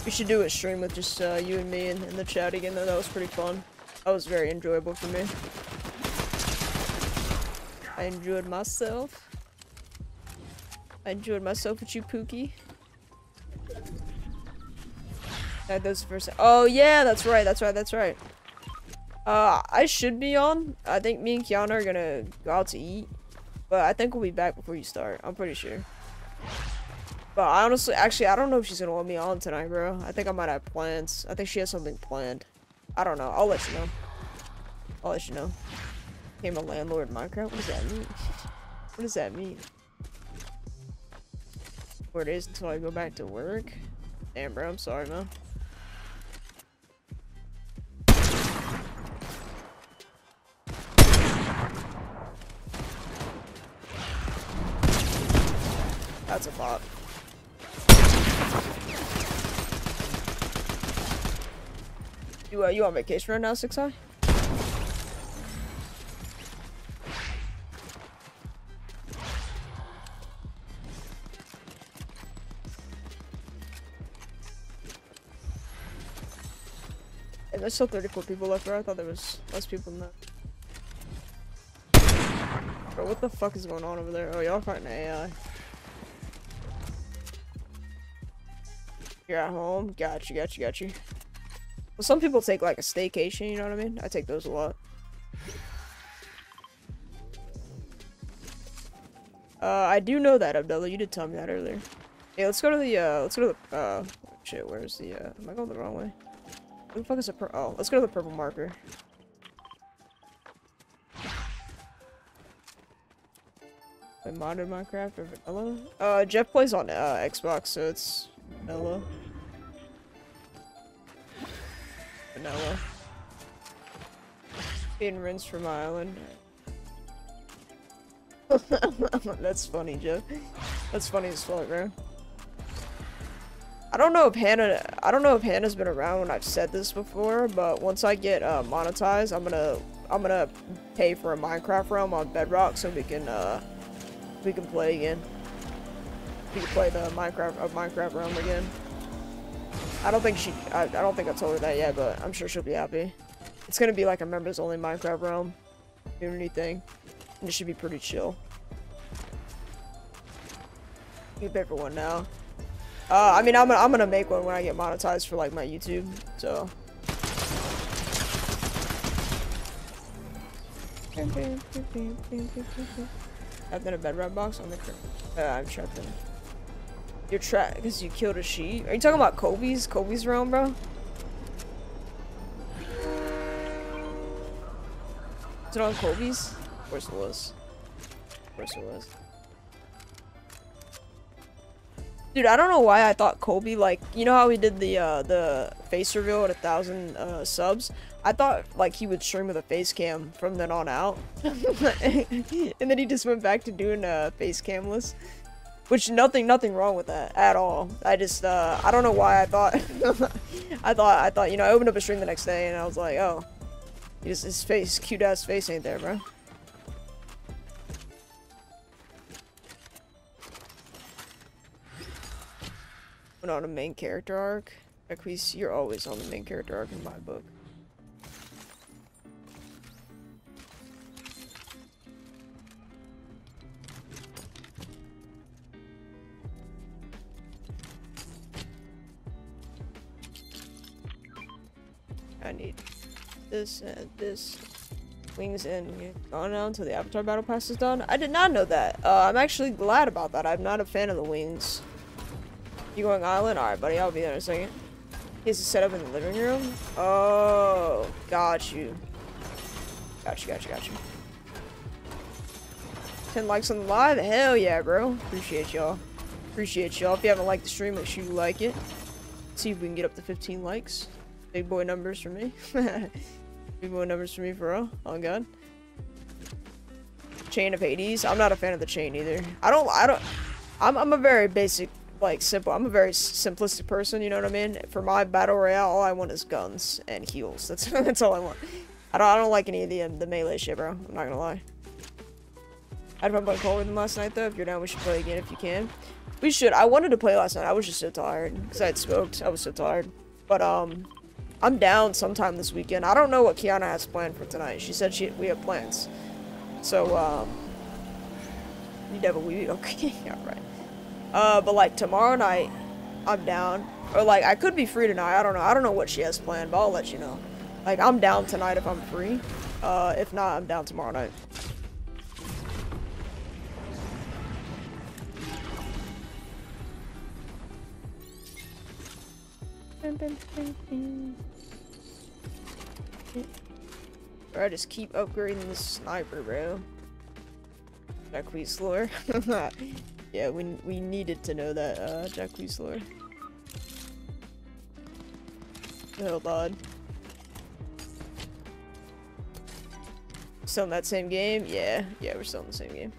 We should do a stream with just uh, you and me in the chat again though, that was pretty fun. That was very enjoyable for me. I enjoyed myself. I enjoyed myself with you, Pookie. Yeah, those first. Oh yeah, that's right. That's right. That's right. Uh, I should be on. I think me and Kiana are gonna go out to eat, but I think we'll be back before you start. I'm pretty sure. But I honestly, actually, I don't know if she's gonna want me on tonight, bro. I think I might have plans. I think she has something planned. I don't know. I'll let you know. I'll let you know. Became a landlord in Minecraft. What does that mean? [laughs] What does that mean? four days until I go back to work. Damn, bro, I'm sorry, man. That's a bot. You, uh, you on vacation right now, 6i? There's still 34 people left, bro. I thought there was less people than that. Bro, what the fuck is going on over there? Oh, y'all fighting AI. You're at home? Got you, got you, got you. Well, some people take like a staycation, you know what I mean? I take those a lot. Uh, I do know that, Abdullah. You did tell me that earlier. Hey, let's go to the, uh, let's go to the, uh, shit, where's the, uh, am I going the wrong way? Who the fuck is a pur- oh, let's go to the purple marker. I modded Minecraft or vanilla? Uh, Jeff plays on, uh, Xbox, so it's vanilla. Vanilla. Being rinsed from my island. [laughs] That's funny, Jeff. That's funny as fuck, bro. I don't know if Hannah, I don't know if Hannah's been around when I've said this before, but once I get uh, monetized, I'm gonna, I'm gonna pay for a Minecraft realm on Bedrock so we can, uh, we can play again. We can play the Minecraft, uh, Minecraft realm again. I don't think she, I, I don't think I told her that yet, but I'm sure she'll be happy. It's gonna be like a members only Minecraft realm, community thing, and it should be pretty chill. You pay for one now. Uh, I mean, I'm gonna, I'm gonna make one when I get monetized for like my YouTube, so. I've done a bedrock box on the crib. Uh, I'm trapped in. You're trapped because you killed a sheep. Are you talking about Kobe's? Kobe's realm, bro? Is it on Kobe's? Of course it was. Of course it was. Dude, I don't know why I thought Kobe, like, you know how he did the, uh, the face reveal at a thousand, uh, subs? I thought, like, he would stream with a face cam from then on out. [laughs] and then he just went back to doing, uh, face camless. Which, nothing, nothing wrong with that at all. I just, uh, I don't know why I thought, [laughs] I thought, I thought, you know, I opened up a stream the next day and I was like, oh, his, his face, cute ass face ain't there, bro. Went on a main character arc. Equise, you're always on the main character arc in my book. I need this and this. Wings and gone now until the Avatar Battle Pass is done. I did not know that. Uh, I'm actually glad about that. I'm not a fan of the wings. You going island? Alright, buddy, I'll be there in a second. He has to set up in the living room? Oh, got you. Got you, got you, got you. 10 likes on the live? Hell yeah, bro. Appreciate y'all. Appreciate y'all. If you haven't liked the stream, make sure you like it. see if we can get up to 15 likes. Big boy numbers for me. [laughs] Big boy numbers for me for real. Oh god. Chain of Hades. I'm not a fan of the chain either. I don't. I don't. I'm. I'm a very basic, like simple. I'm a very simplistic person. You know what I mean? For my battle royale, all I want is guns and heals. That's [laughs] that's all I want. I don't. I don't like any of the um, the melee shit, bro. I'm not gonna lie. I had fun playing Call with them last night though. If you're down, we should play again if you can. We should. I wanted to play last night. I was just so tired because I had smoked. I was so tired. But um, I'm down sometime this weekend. I don't know what Kiana has planned for tonight. She said she we have plans. So um, you never we [laughs] okay. All right. Uh, but like tomorrow night, I'm down. Or like I could be free tonight. I don't know. I don't know what she has planned, but I'll let you know. Like I'm down tonight if I'm free. Uh, if not, I'm down tomorrow night. I just keep upgrading the sniper, bro. Jack Weasler. [laughs] yeah, we, we needed to know that, uh, Jack Weasler. Hold on. Still in that same game? Yeah, yeah, we're still in the same game.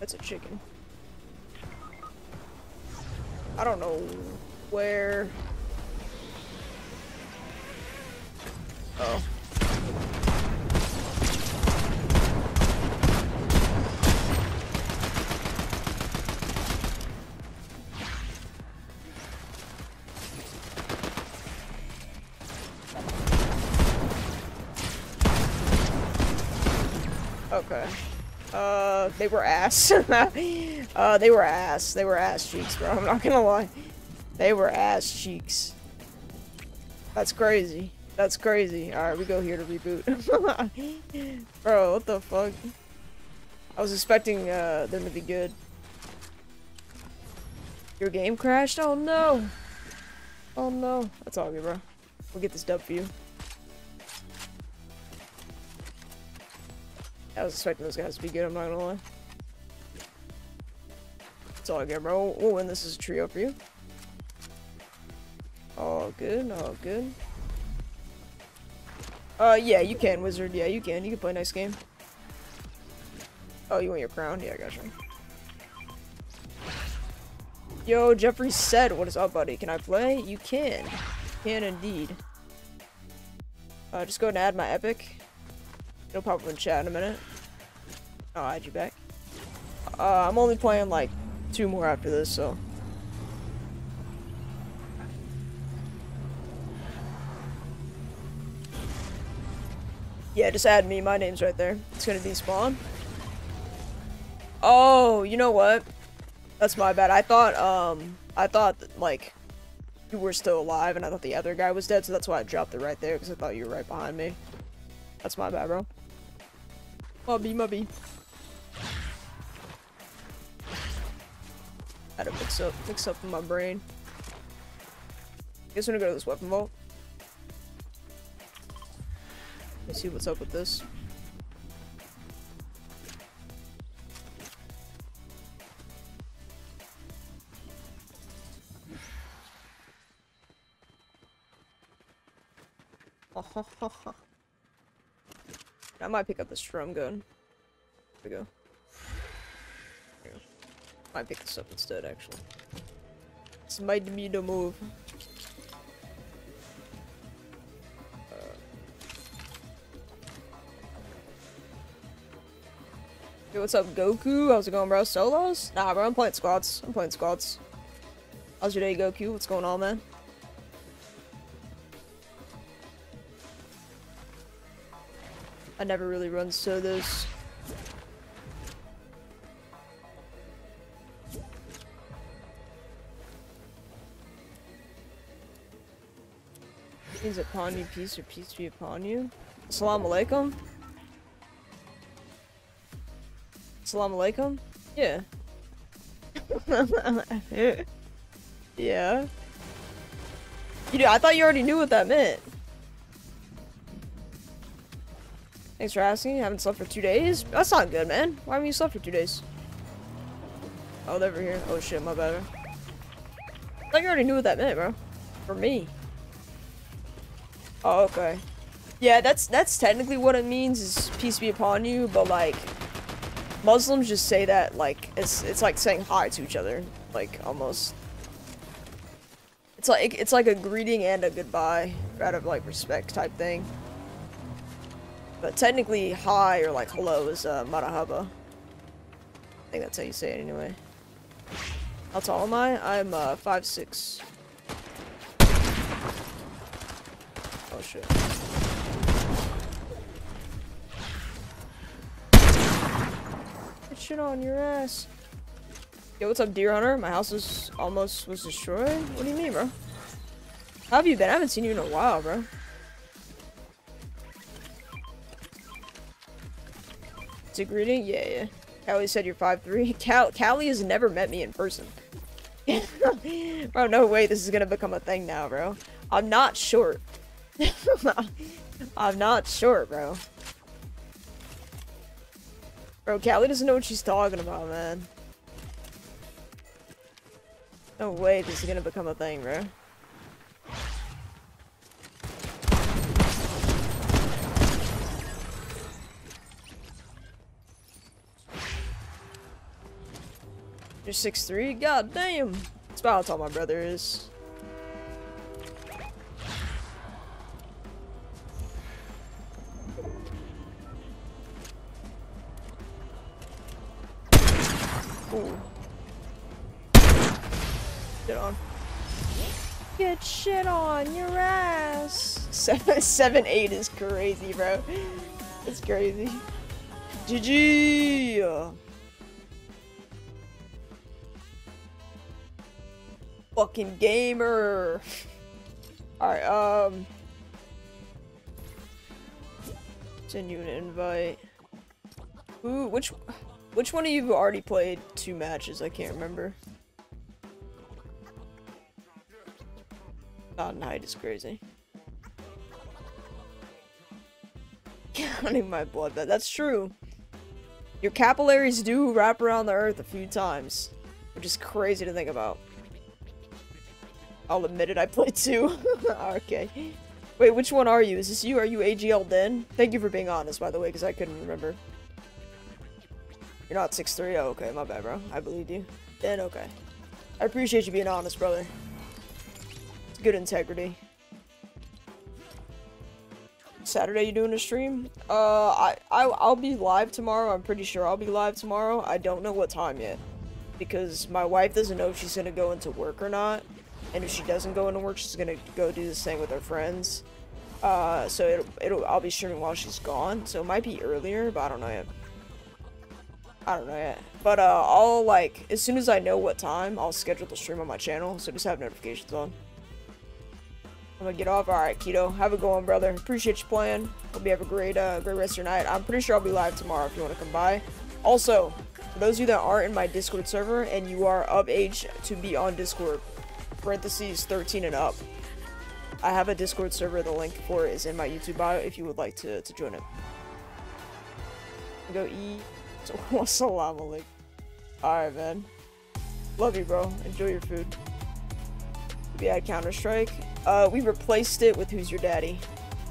That's a chicken. I don't know where. Oh. They were ass. [laughs] uh, they were ass. They were ass cheeks, bro. I'm not gonna lie. They were ass cheeks. That's crazy. That's crazy. Alright, we go here to reboot. [laughs] bro, what the fuck? I was expecting, uh, them to be good. Your game crashed? Oh no! Oh no. That's all good, bro. We'll get this dub for you. I was expecting those guys to be good, I'm not gonna lie. It's all good, bro. We'll win this is a trio for you. All good, all good. Uh, yeah, you can, Wizard. Yeah, you can. You can play a nice game. Oh, you want your crown? Yeah, I got you. Yo, Jeffrey said, what is up, buddy? Can I play? You can. Can indeed. Uh, just go ahead and add my epic. It'll pop up in chat in a minute. I'll add you back. Uh, I'm only playing like two more after this, so. Yeah, just add me. My name's right there. It's gonna despawn. Oh, you know what? That's my bad. I thought, um, I thought, that, like, you were still alive, and I thought the other guy was dead, so that's why I dropped it right there, because I thought you were right behind me. That's my bad, bro. Mubby, mubby. Had to mix up, mix up in my brain. I Guess I'm gonna go to this weapon vault. Let's see what's up with this. [laughs] I might pick up the drum gun. There we go. Go. Might pick this up instead, actually. This might be the move. Uh. Hey, what's up, Goku? How's it going, bro? Solos? Nah, bro, I'm playing squads. I'm playing squads. How's your day, Goku? What's going on, man? I never really run solos. Means upon you, peace or peace be upon you. Assalamu alaikum. Salam alaikum? Yeah. [laughs] yeah. You do, I thought you already knew what that meant. Thanks for asking. You haven't slept for two days? That's not good, man. Why haven't you slept for two days? Oh, they're over here. Oh shit, my bad. I thought you already knew what that meant, bro. For me. Oh, okay. Yeah, that's that's technically what it means is peace be upon you, but like Muslims just say that like it's it's like saying hi to each other, like almost. It's like it's like a greeting and a goodbye out of like respect type thing. But technically, hi or like hello is uh, marahaba. I think that's how you say it anyway. How tall am I? I'm uh, five six. Oh shit. Get shit on your ass. Yo, what's up, Deer Hunter? My house is almost was destroyed. What do you mean, bro? How have you been? I haven't seen you in a while, bro. Greeting? Yeah, yeah. Callie said you're 5'3". [laughs] Cal Callie has never met me in person. [laughs] bro, no way this is gonna become a thing now, bro. I'm not short. [laughs] I'm not short, bro. Bro, Callie doesn't know what she's talking about, man. No way this is gonna become a thing, bro. You're 6'3"? God damn! That's about how tall my brother is. Ooh. Get on. Get shit on your ass. [laughs] Seven, seven, eight is crazy, bro. It's crazy. GG. Fucking gamer. Alright, um. Send you an invite. Ooh, which which one of you already played two matches? I can't remember. God, night is crazy. [laughs] Counting my blood, that's true. Your capillaries do wrap around the earth a few times, which is crazy to think about. I'll admit it, I played two. [laughs] okay. Wait, which one are you? Is this you? Are you AGL Den? Thank you for being honest, by the way, because I couldn't remember. You're not 6'3"? Oh, okay, my bad, bro. I believed you. Then, okay. I appreciate you being honest, brother. It's good integrity. Saturday you doing a stream? Uh, I, I, I'll be live tomorrow. I'm pretty sure I'll be live tomorrow. I don't know what time yet. Because my wife doesn't know if she's gonna go into work or not. And if she doesn't go into work, she's gonna go do this thing with her friends. Uh, so it'll, it'll, I'll be streaming while she's gone. So it might be earlier, but I don't know yet. I don't know yet. But uh, I'll like, as soon as I know what time, I'll schedule the stream on my channel. So just have notifications on. I'm gonna get off. All right, Keto. Have a good one, brother. Appreciate you playing. Hope you have a great, uh, great rest of your night. I'm pretty sure I'll be live tomorrow if you want to come by. Also, for those of you that aren't in my Discord server and you are of age to be on Discord, parentheses 13 and up, I have a Discord server. The link for it is in my YouTube bio if you would like to, to join it. Go eat. [laughs] Wassalamu alaikum. Alright, man. Love you, bro. Enjoy your food. We had Counter-Strike. Uh, we replaced it with Who's Your Daddy.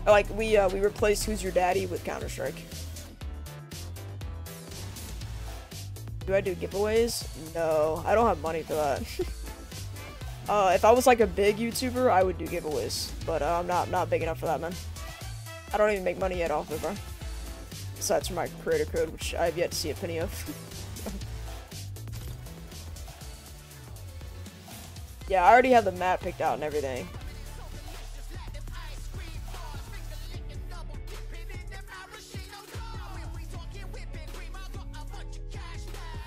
Like, we, uh, we replaced Who's Your Daddy with Counter-Strike. Do I do giveaways? No, I don't have money for that. [laughs] uh, if I was like a big YouTuber, I would do giveaways. But uh, I'm not, not big enough for that, man. I don't even make money yet off it, bro. Besides for my creator code, which I have yet to see a penny of. [laughs] yeah, I already have the map picked out and everything.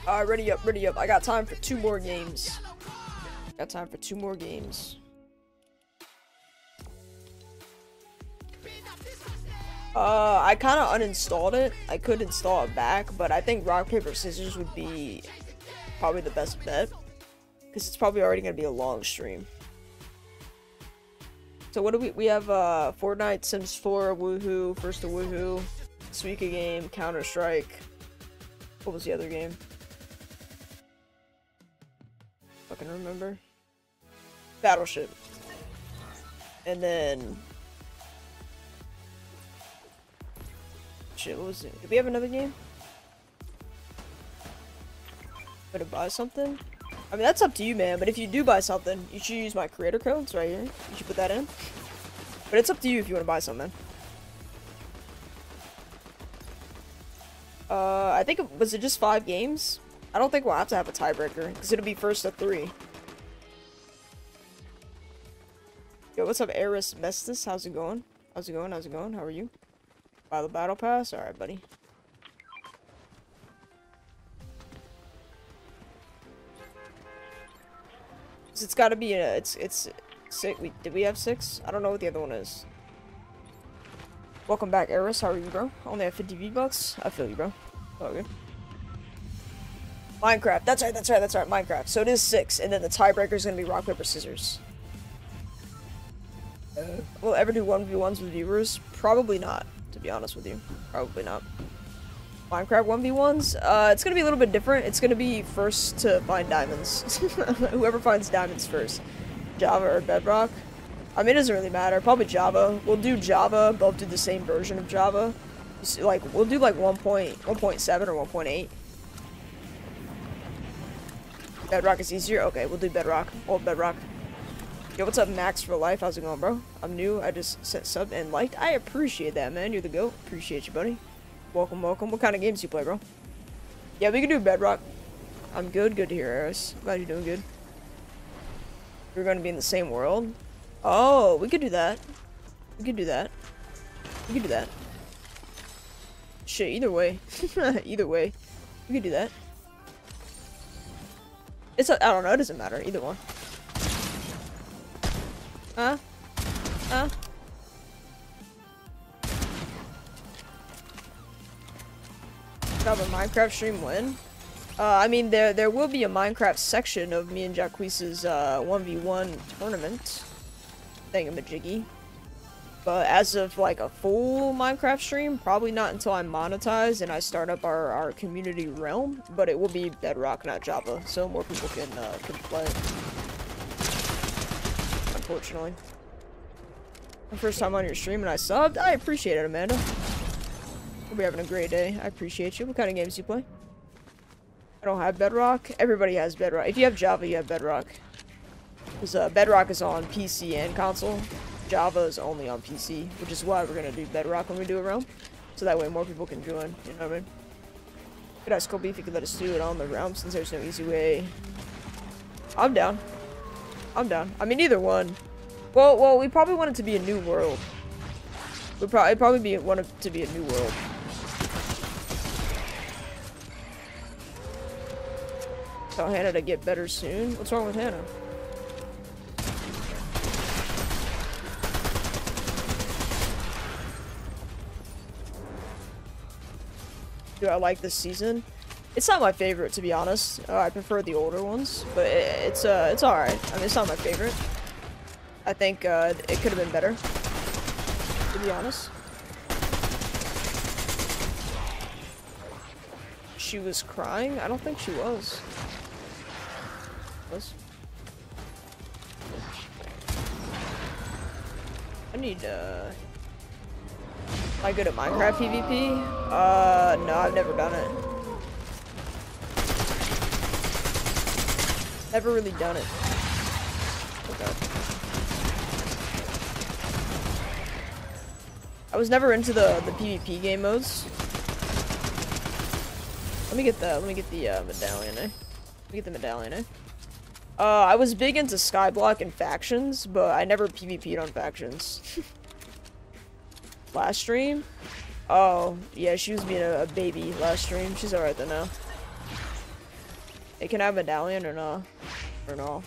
Alright, ready up, ready up. I got time for two more games. Got time for two more games. Uh, I kind of uninstalled it. I could install it back, but I think rock paper scissors would be probably the best bet because it's probably already gonna be a long stream. So what do we we have? Uh, Fortnite, Sims 4, Woohoo, First to Woohoo, Suika game, Counter Strike. What was the other game? Fucking remember. Battleship. And then Shit, what was it? Did we have another game? Gonna buy something? I mean, that's up to you, man. But if you do buy something, you should use my creator codes right here. You should put that in. But it's up to you if you want to buy something. Uh, I think, it, was it just five games? I don't think we'll have to have a tiebreaker, because it'll be first to three. Yo, what's up, Eris Mestis? How's it going? How's it going? How's it going? How are you? Buy the battle pass? Alright, buddy. It's gotta be a, it's, it's, six, we, did we have six? I don't know what the other one is. Welcome back, Eris. How are you, bro? Only have 50 V-Bucks? I feel you, bro. Okay. Minecraft. That's right, that's right, that's right. Minecraft. So it is six, and then the tiebreaker is gonna be rock, paper, scissors. Uh, will ever do 1v1s with viewers? Probably not to be honest with you. Probably not. Minecraft 1v1s? Uh, it's gonna be a little bit different. It's gonna be first to find diamonds. [laughs] Whoever finds diamonds first. Java or Bedrock. I mean, it doesn't really matter. Probably Java. We'll do Java. Both do the same version of Java. Like, we'll do like 1.7 or 1.8. Bedrock is easier? Okay, we'll do Bedrock. Old Bedrock. Yo, what's up, Max for life? How's it going, bro? I'm new. I just sent sub and liked. I appreciate that, man. You're the goat. Appreciate you, buddy. Welcome, welcome. What kind of games you play, bro? Yeah, we can do Bedrock. I'm good. Good to hear, Eris. Glad you're doing good. We're going to be in the same world. Oh, we could do that. We could do that. We could do that. Shit, either way. [laughs] either way. We could do that. It's I don't know, it doesn't matter. Either one. Huh? Huh? Have a Minecraft stream when? Uh, I mean, there there will be a Minecraft section of me and Jacquees's uh, 1v1 tournament thingamajiggy. But as of like a full Minecraft stream, probably not until I'm monetized and I start up our, our community realm. But it will be Bedrock, not Java, so more people can uh, can play unfortunately. My first time on your stream and I subbed. I appreciate it, Amanda. Hope you're having a great day. I appreciate you. What kind of games do you play? I don't have Bedrock. Everybody has Bedrock. If you have Java, you have Bedrock. Because uh, Bedrock is on PC and console. Java is only on PC, which is why we're going to do Bedrock when we do a realm. So that way more people can join, you know what I mean? Could ask Kobe if he could let us do it on the realm since there's no easy way. I'm down. I'm down. I mean, either one. Well, well, we probably want it to be a new world. We probably probably be want it to be a new world. Tell Hannah to get better soon. What's wrong with Hannah? Do I like this season? It's not my favorite, to be honest. Uh, I prefer the older ones, but it, it's uh, it's alright. I mean, it's not my favorite. I think uh, it could have been better, to be honest. She was crying? I don't think she was. Was? I need, uh... Am I good at Minecraft PvP? Uh, no, I've never done it. Never really done it. Okay. I was never into the the PvP game modes. Let me get the let me get the uh, medallion. Eh? Let me get the medallion. Eh? Uh, I was big into Skyblock and factions, but I never PvP'd on factions. [laughs] last stream? Oh, yeah, she was being a, a baby last stream. She's alright though now. Hey, can have medallion or no? Or no?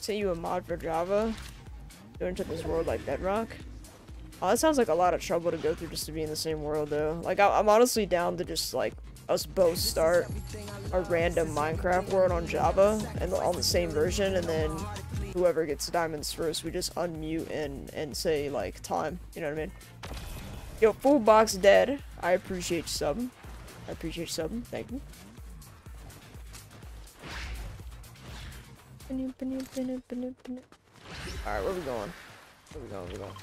Say you a mod for Java? Go into this world like Bedrock? Oh, that sounds like a lot of trouble to go through just to be in the same world, though. Like, I I'm honestly down to just, like, us both start a random Minecraft world on Java and on the same version, and then whoever gets diamonds first, we just unmute and, and say, like, time. You know what I mean? Yo, full box dead. I appreciate you. I appreciate you. Thank you. Alright, where we going? Where we going? Where we going?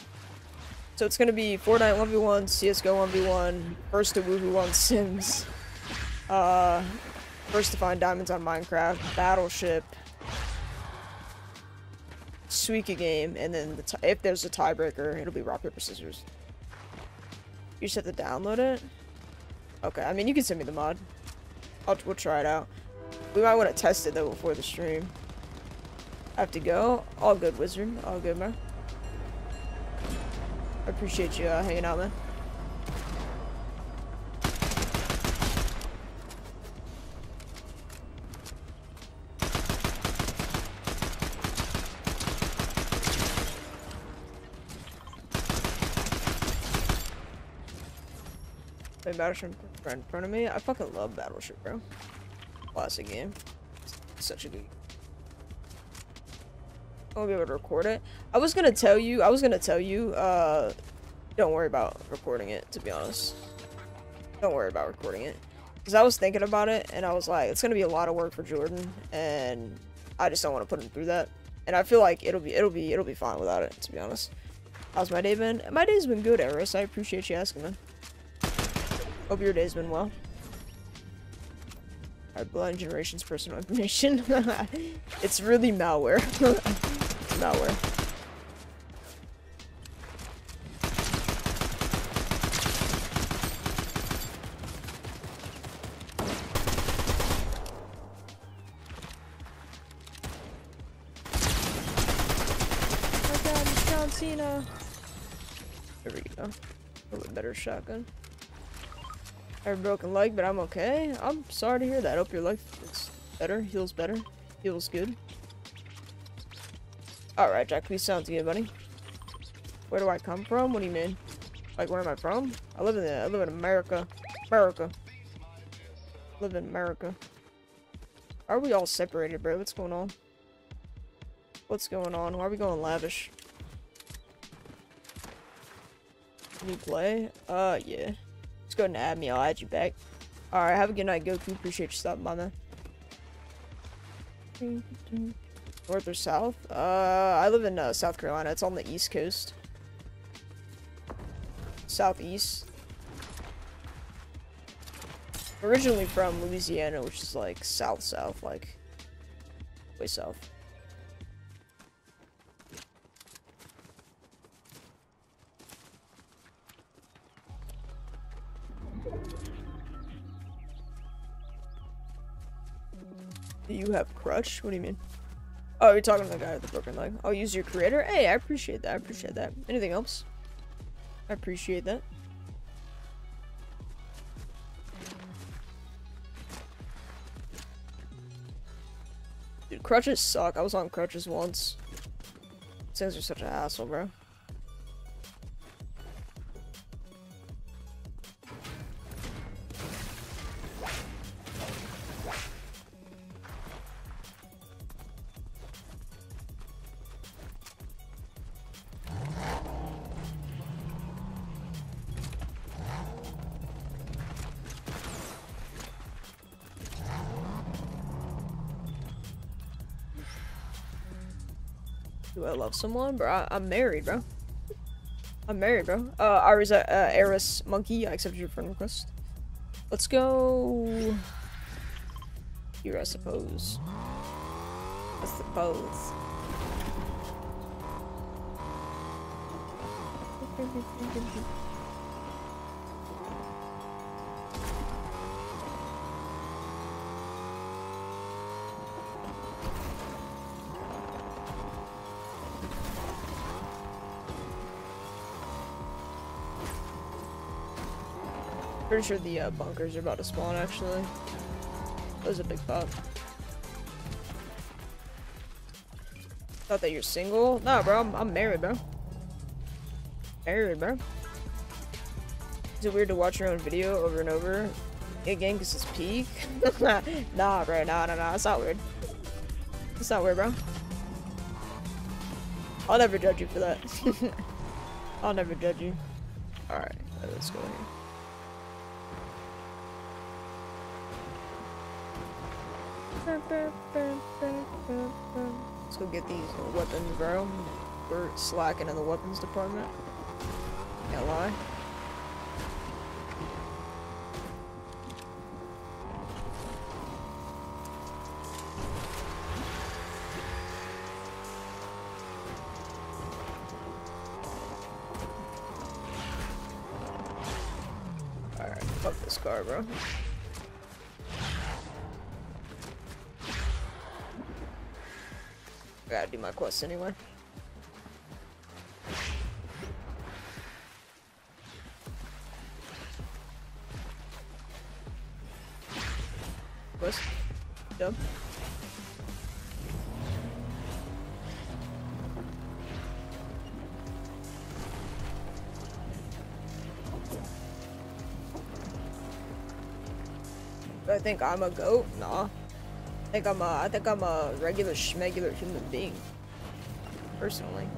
So it's gonna be Fortnite 1v1, CSGO 1v1, first to woohoo on Sims, uh, first to find diamonds on Minecraft, Battleship, Suika game, and then the if there's a tiebreaker, it'll be rock, paper, scissors. You just have to download it? Okay, I mean, you can send me the mod. I'll, we'll try it out. We might want to test it, though, before the stream. I have to go. All good, Wizard. All good, man. I appreciate you uh, hanging out, man. Play Battleship right in front of me. I fucking love Battleship, bro. Classic game. Such a good I won't be able to record it. I was gonna tell you, I was gonna tell you, uh, don't worry about recording it, to be honest. Don't worry about recording it. Because I was thinking about it, and I was like, it's gonna be a lot of work for Jordan, and I just don't want to put him through that. And I feel like it'll be, it'll be, it'll be fine without it, to be honest. How's my day been? My day's been good, Eris. I appreciate you asking, man. Hope your day's been well. Our blind generation's personal [laughs] information. [laughs] it's really malware. [laughs] John Cena. There we go. A little bit better shotgun. I have a broken leg, but I'm okay. I'm sorry to hear that. I hope your leg is better, heals better, feels good. Alright, Jack, please sounds good, buddy. Where do I come from? What do you mean? Like, where am I from? I live in the, I live in America. America. I live in America. Are we all separated, bro? What's going on? What's going on? Why are we going lavish? Can you play? Uh, yeah. Just go and add me. I'll add you back. Alright, have a good night, Goku. Appreciate you stopping by, man. North or south? Uh, I live in uh, South Carolina. It's on the east coast. Southeast. Originally from Louisiana, which is like south-south, like way south. Do you have crutch? What do you mean? Oh, you're talking to the guy with the broken leg. I'll use your creator. Hey, I appreciate that. I appreciate that. Anything else? I appreciate that. Dude, crutches suck. I was on crutches once. Things are such a hassle, bro. Love someone? Bro, I am married, bro. I'm married, bro. Uh, Iris, uh, uh, Eris Monkey, I accepted your friend request. Let's go... Here, I suppose. I suppose. [laughs] Pretty sure the uh, bunkers are about to spawn, actually. That was a big thought. Thought that you're single? Nah, bro, I'm, I'm married, bro. Married, bro. Is it weird to watch your own video over and over again because it's peak? [laughs] nah, bro. Nah, nah, nah. It's not weird. It's not weird, bro. I'll never judge you for that. [laughs] I'll never judge you. Alright, let's go here. Let's go get these uh, weapons, bro. We're slacking in the weapons department. Can't lie. Alright, fuck this car, bro. My quest anyway. Quest. Done. I think I'm a goat? Nah. I think I'm a, I think I'm a regular schmegular human being. Personally.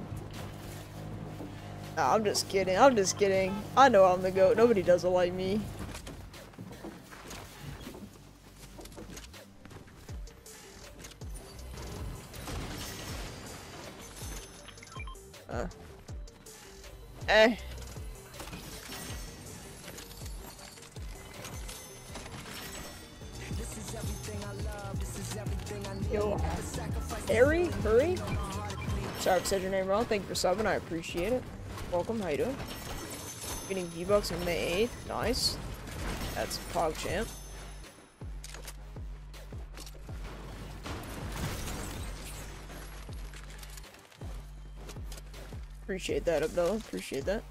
Nah, I'm just kidding. I'm just kidding. I know I'm the goat. Nobody does it like me. Said your name wrong. Thank you for subbing. I appreciate it. Welcome. How you doing? Getting V-Bucks on May 8th. Nice. That's PogChamp. Appreciate that, Abdullah. Appreciate that.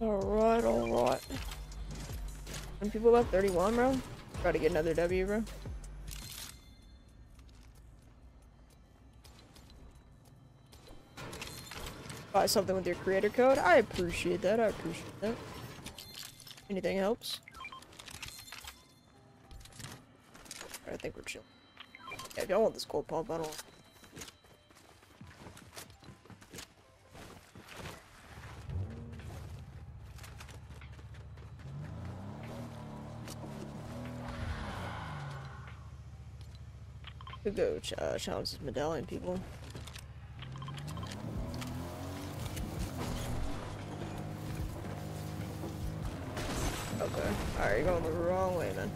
Alright, alright. And people left 31, bro? Try to get another W, bro. Something with your creator code. I appreciate that. I appreciate that. Anything helps. I think we're chill. Yeah, if y'all want this gold pump, I don't. Could go uh, challenge these medallion people. You're going the wrong way, man.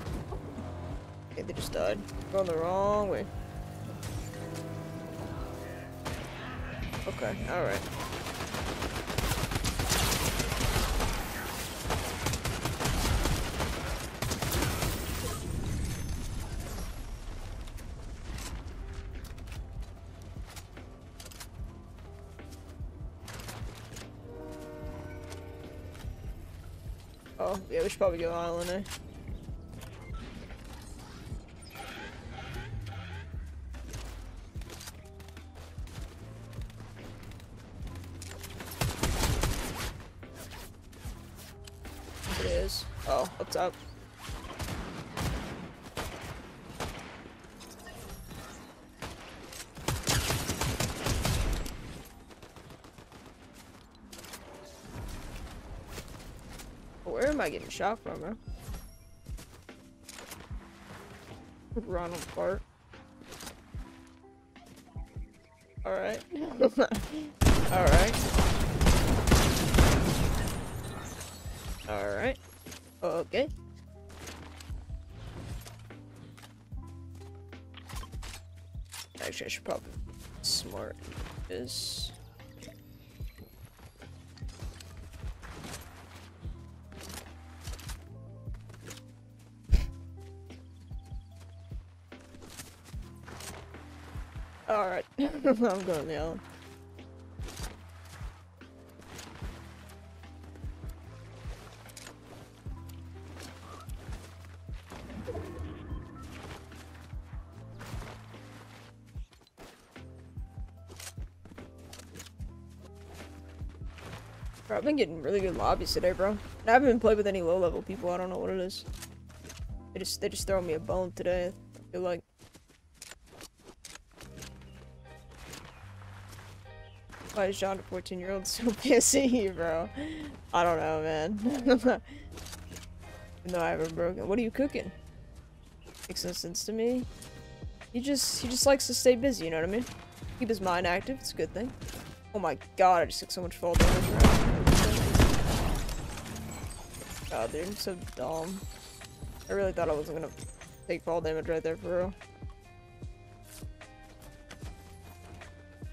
Okay, they just died. Going the wrong way. Okay, alright. Yeah, we should probably go island, getting shot from, bro? Ronald Park. Alright. [laughs] Alright. Alright. Okay. Actually, I should probably smart is [laughs] I'm going down. Bro, I've been getting really good lobbies today, bro. And I haven't played with any low-level people. I don't know what it is. They just they just throw me a bone today. I feel like. John a 14 year old so [laughs] pissy, bro? I don't know, man. [laughs] no, I haven't broken. What are you cooking? Makes no sense to me. He just he just likes to stay busy, you know what I mean? Keep his mind active, it's a good thing. Oh my god, I just took so much fall damage God, dude, I'm so dumb. I really thought I wasn't gonna take fall damage right there for real.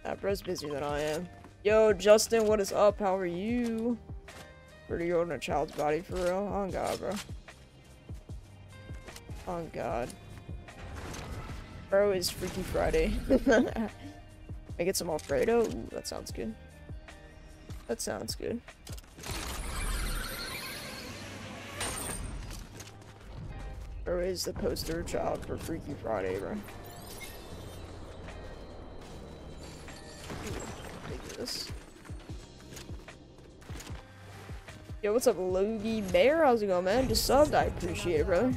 That bro's busier than I am. Yo, Justin, what is up? How are you? Pretty you in a child's body for real? Oh god, bro. Oh god. Bro is Freaky Friday. [laughs] I get some Alfredo? Ooh, that sounds good. That sounds good. Bro is the poster child for Freaky Friday, bro. Yo, what's up, Logie Bear? How's it going, man? Just subbed. I appreciate it, brother.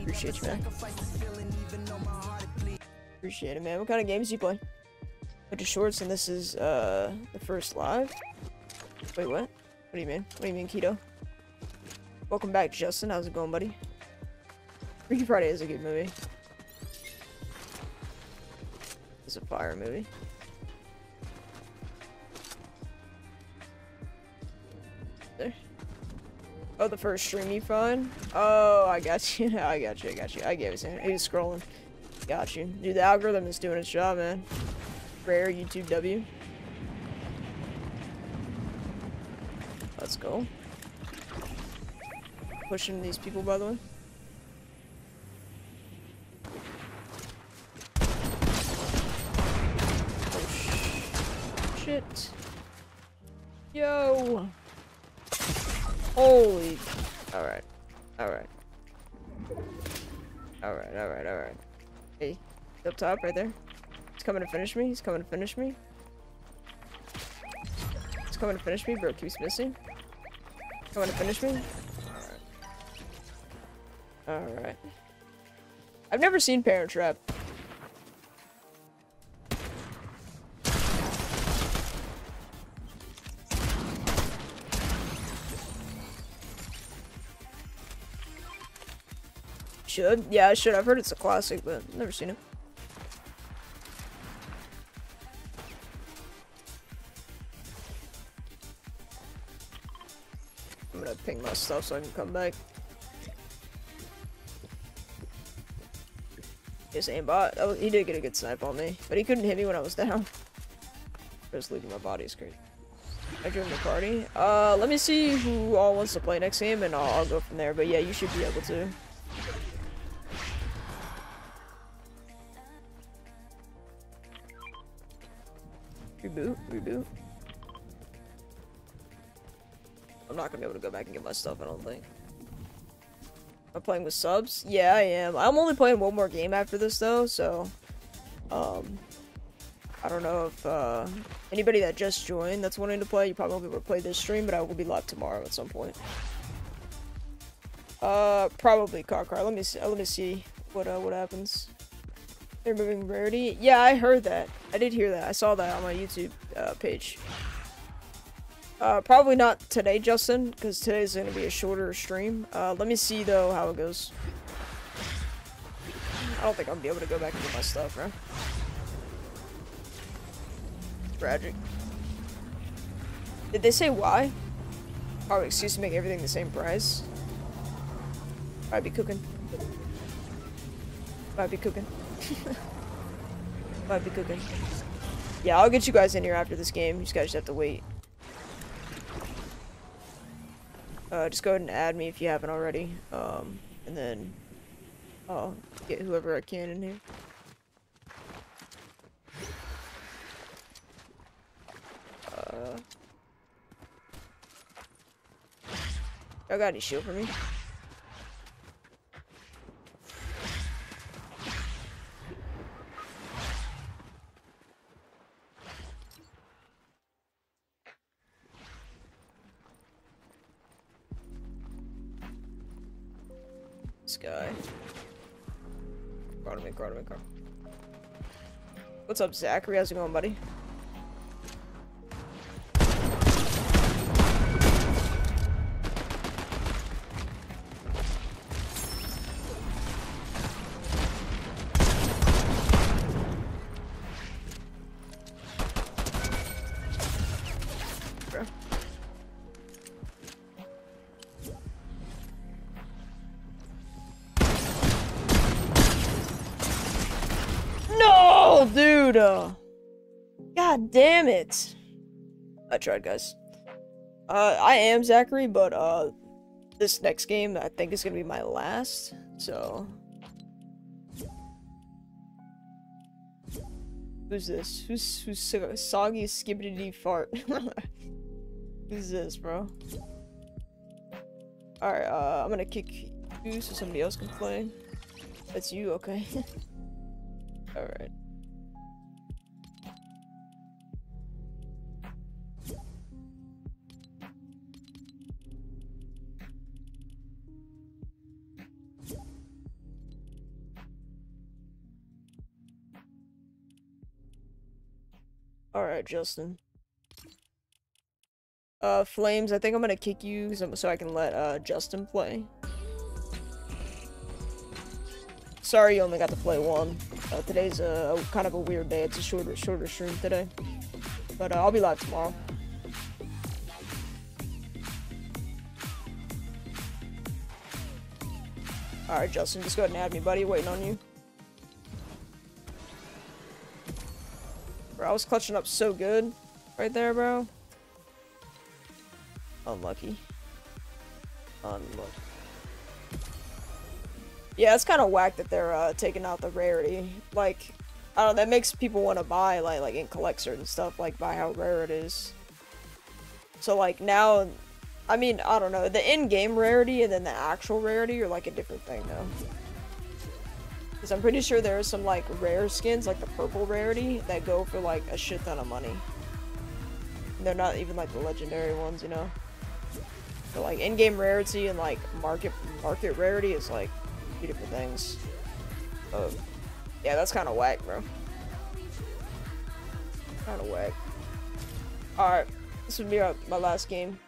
Appreciate you, man. Appreciate it, man. What kind of games do you play? Bunch of shorts, and this is, uh, the first live? Wait, what? What do you mean? What do you mean, Keto? Welcome back, Justin. How's it going, buddy? Freaky Friday is a good movie. It's a fire movie. Oh, the first stream you find? Oh, I got you. [laughs] I got you. I got you. I gave it to him. He was scrolling. Got you. Dude, the algorithm is doing its job, man. Rare YouTube W. Let's go. Pushing these people, by the way. Oh, sh shit. Yo! Holy. Alright. Alright. Alright, alright, alright. Hey, up top, right there. He's coming to finish me. He's coming to finish me. He's coming to finish me. Bro keeps missing. Coming to finish me. Alright. Alright. I've never seen Parent Trap. Should. Yeah, I should. I've heard it's a classic, but never seen it. I'm gonna ping my stuff so I can come back. Just aimbot. Oh, he did get a good snipe on me, but he couldn't hit me when I was down. Just leaving my body is great. I joined the party. Uh, let me see who all wants to play next game, and I'll, I'll go from there. But yeah, you should be able to. Reboot, reboot. I'm not gonna be able to go back and get my stuff, I don't think. Am I playing with subs? Yeah, I am. I'm only playing one more game after this, though, so... Um... I don't know if, uh... Anybody that just joined that's wanting to play, you probably to play this stream, but I will be live tomorrow at some point. Uh, probably car car. Let me see. Let me see what uh what happens. They're moving rarity. Yeah, I heard that. I did hear that. I saw that on my YouTube uh, page. Uh, probably not today, Justin, because today's going to be a shorter stream. Uh, let me see, though, how it goes. I don't think I'll be able to go back and get my stuff, bro. Tragic. Did they say why? Oh, excuse me, make everything the same price. I'd be cooking. I'd be cooking. [laughs] Might be cooking. Yeah, I'll get you guys in here after this game. You guys just have to wait. Uh, just go ahead and add me if you haven't already. Um, and then I'll get whoever I can in here. Uh, y'all got any shield for me? What's up, Zachary? How's it going, buddy? Tried, guys. Uh, I am Zachary, but uh, this next game I think is gonna be my last. So, who's this? Who's who's so- soggy skibbity fart? [laughs] who's this, bro? All right, uh, I'm gonna kick you so somebody else can play. That's you, okay? [laughs] All right. All right, Justin. Uh, Flames, I think I'm gonna kick you so, so I can let uh Justin play. Sorry, you only got to play one. Uh, today's a, a kind of a weird day. It's a shorter, shorter stream today, but uh, I'll be live tomorrow. All right, Justin, just go ahead and add me, buddy. Waiting on you. Bro, I was clutching up so good right there, bro. Unlucky. Unlucky. Yeah, it's kind of whack that they're uh, taking out the rarity. Like, I don't know, that makes people want to buy, like, like, and collect certain stuff, like, by how rare it is. So, like, now, I mean, I don't know, the in-game rarity and then the actual rarity are, like, a different thing, though. Because I'm pretty sure there are some, like, rare skins, like the purple rarity, that go for, like, a shit ton of money. And they're not even, like, the legendary ones, you know? But, like, in-game rarity and, like, market market rarity is, like, two different things. Uh, yeah, that's kind of whack, bro. Kind of whack. Alright, this would be my last game.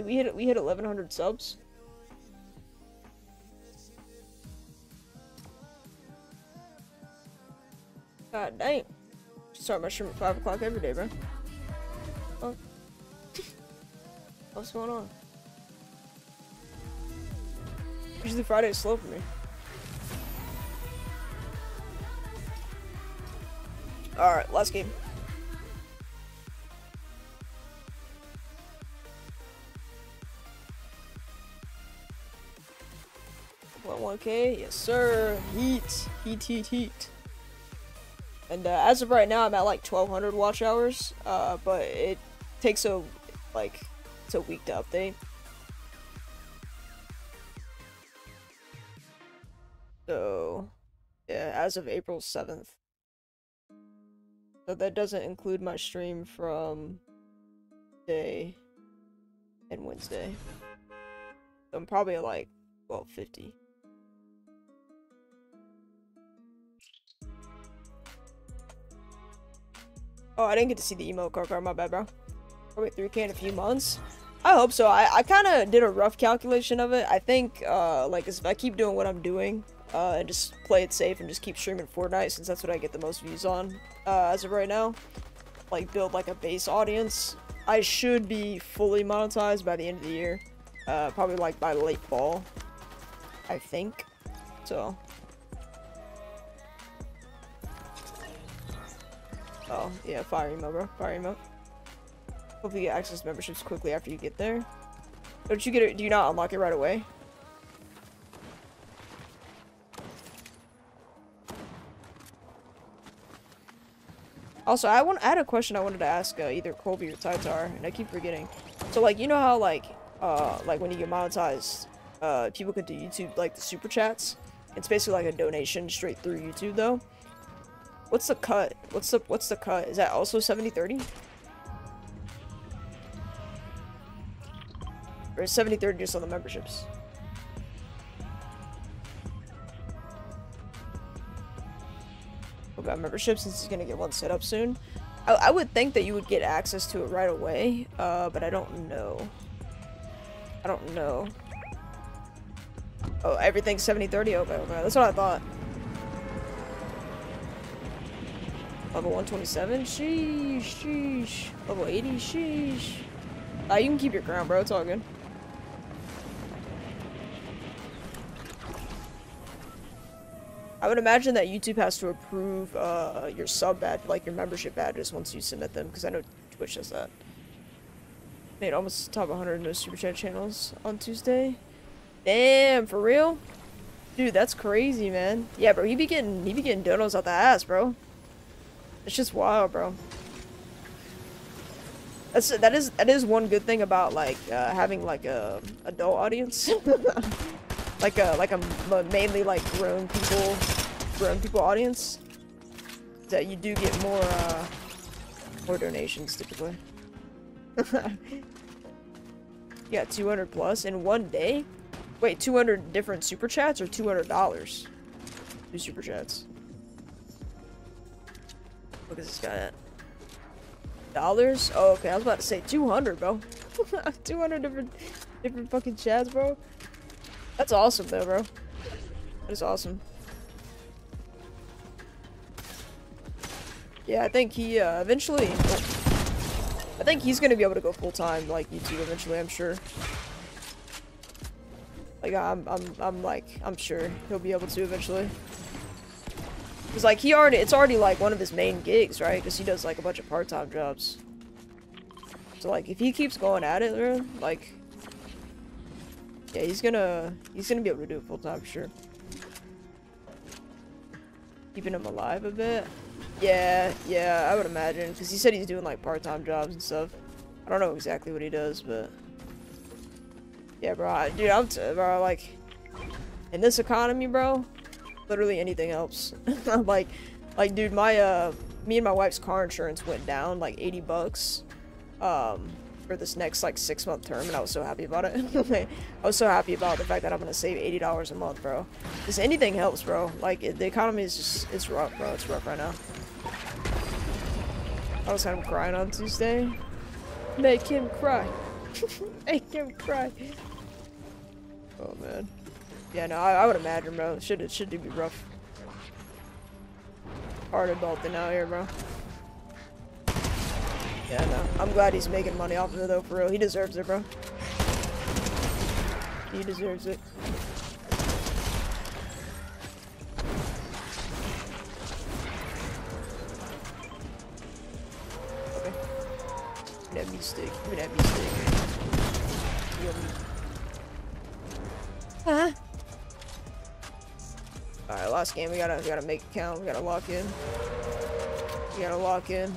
Did we hit we hit 1100 subs? God dang. Start my stream at 5 o'clock every day, bro. Oh. [laughs] What's going on? Usually Friday is slow for me. Alright, last game. 1k, yes sir. Heat, heat, heat, heat. And uh, as of right now, I'm at like 1,200 watch hours. Uh, but it takes a like it's a week to update. So yeah, as of April 7th. So that doesn't include my stream from day and Wednesday. So I'm probably like 1250. Oh, I didn't get to see the emo car card. My bad, bro. Probably 3k in a few months. I hope so. I, I kind of did a rough calculation of it. I think, uh, like, if I keep doing what I'm doing, uh, and just play it safe and just keep streaming Fortnite, since that's what I get the most views on, uh, as of right now, like, build, like, a base audience, I should be fully monetized by the end of the year. Uh, probably, like, by late fall, I think. So, Oh, yeah, fire emo, bro. Fire emo. Hopefully you get access memberships quickly after you get there. Don't you get it? Do you not unlock it right away? Also, I want I had a question I wanted to ask uh, either Colby or Taitar, and I keep forgetting. So, like, you know how, like, uh, like when you get monetized, uh, people can do YouTube, like, the super chats? It's basically like a donation straight through YouTube, though. What's the cut? What's the what's the cut? Is that also 70-30? Or is 70-30 just on the memberships? About membership since he's gonna get one set up soon. I, I would think that you would get access to it right away, uh, but I don't know. I don't know. Oh, everything's 70-30? Okay, okay, that's what I thought. Level 127? Sheesh, sheesh. Level 80? Sheesh. Uh, you can keep your crown, bro. It's all good. I would imagine that YouTube has to approve uh, your sub badge, like your membership badges, once you submit them, because I know Twitch does that. Made almost top 100 no super chat channels on Tuesday. Damn, for real? Dude, that's crazy, man. Yeah, bro, he be getting he be getting donos out the ass, bro. It's just wild, bro. That's that is that is one good thing about like uh, having like a adult audience. [laughs] like a like a mainly like grown people grown people audience that you do get more uh more donations typically [laughs] yeah 200 plus in one day wait 200 different super chats or 200 dollars two super chats look at this guy at dollars oh okay i was about to say 200 bro [laughs] 200 different different fucking chats bro that's awesome though, bro. That is awesome. Yeah, I think he, uh, eventually... I think he's gonna be able to go full-time, like, YouTube eventually, I'm sure. Like, I'm, I'm, I'm, like, I'm sure he'll be able to eventually. Cause, like, he already, it's already, like, one of his main gigs, right? Because he does, like, a bunch of part-time jobs. So, like, if he keeps going at it, like, yeah, he's gonna he's gonna be able to do it full time, sure. Keeping him alive a bit. Yeah, yeah, I would imagine because he said he's doing like part time jobs and stuff. I don't know exactly what he does, but yeah, bro, I, dude, I'm bro, like in this economy, bro. Literally anything helps. [laughs] like, like, dude, my uh, me and my wife's car insurance went down like 80 bucks. Um, for this next like six month term and I was so happy about it. [laughs] I was so happy about the fact that I'm gonna save $80 a month, bro. Just anything helps, bro. Like it, the economy is just, it's rough, bro. It's rough right now. I was kind of crying on Tuesday. Make him cry. [laughs] Make him cry. Oh man. Yeah, no, I, I would imagine, bro. Should it should be rough. Hard adulting out here, bro. Yeah, no. I'm glad he's making money off of it though, for real. He deserves it, bro. He deserves it. Last game. We gotta, we gotta make it count. We gotta lock in. We gotta lock in.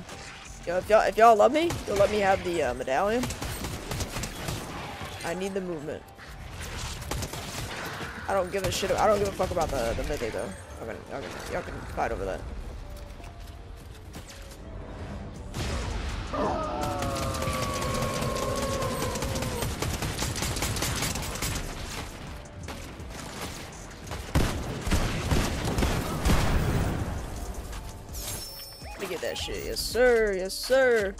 Yo, if y'all if y'all love me, you'll let me have the uh, medallion. I need the movement. I don't give a shit. I don't give a fuck about the the mythic though. Y'all can y'all can y'all can fight over that sir. Yes, sir.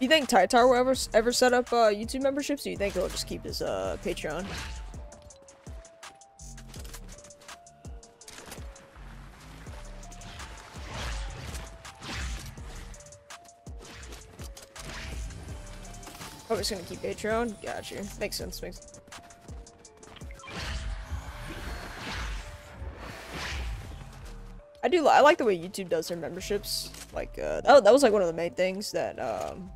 You think Tytar will ever ever set up uh, YouTube memberships? Or you think he'll just keep his uh, Patreon? Just gonna keep Patreon. Got you. Makes sense. Makes. I do. I like the way YouTube does their memberships. Like uh, that, that was like one of the main things that um,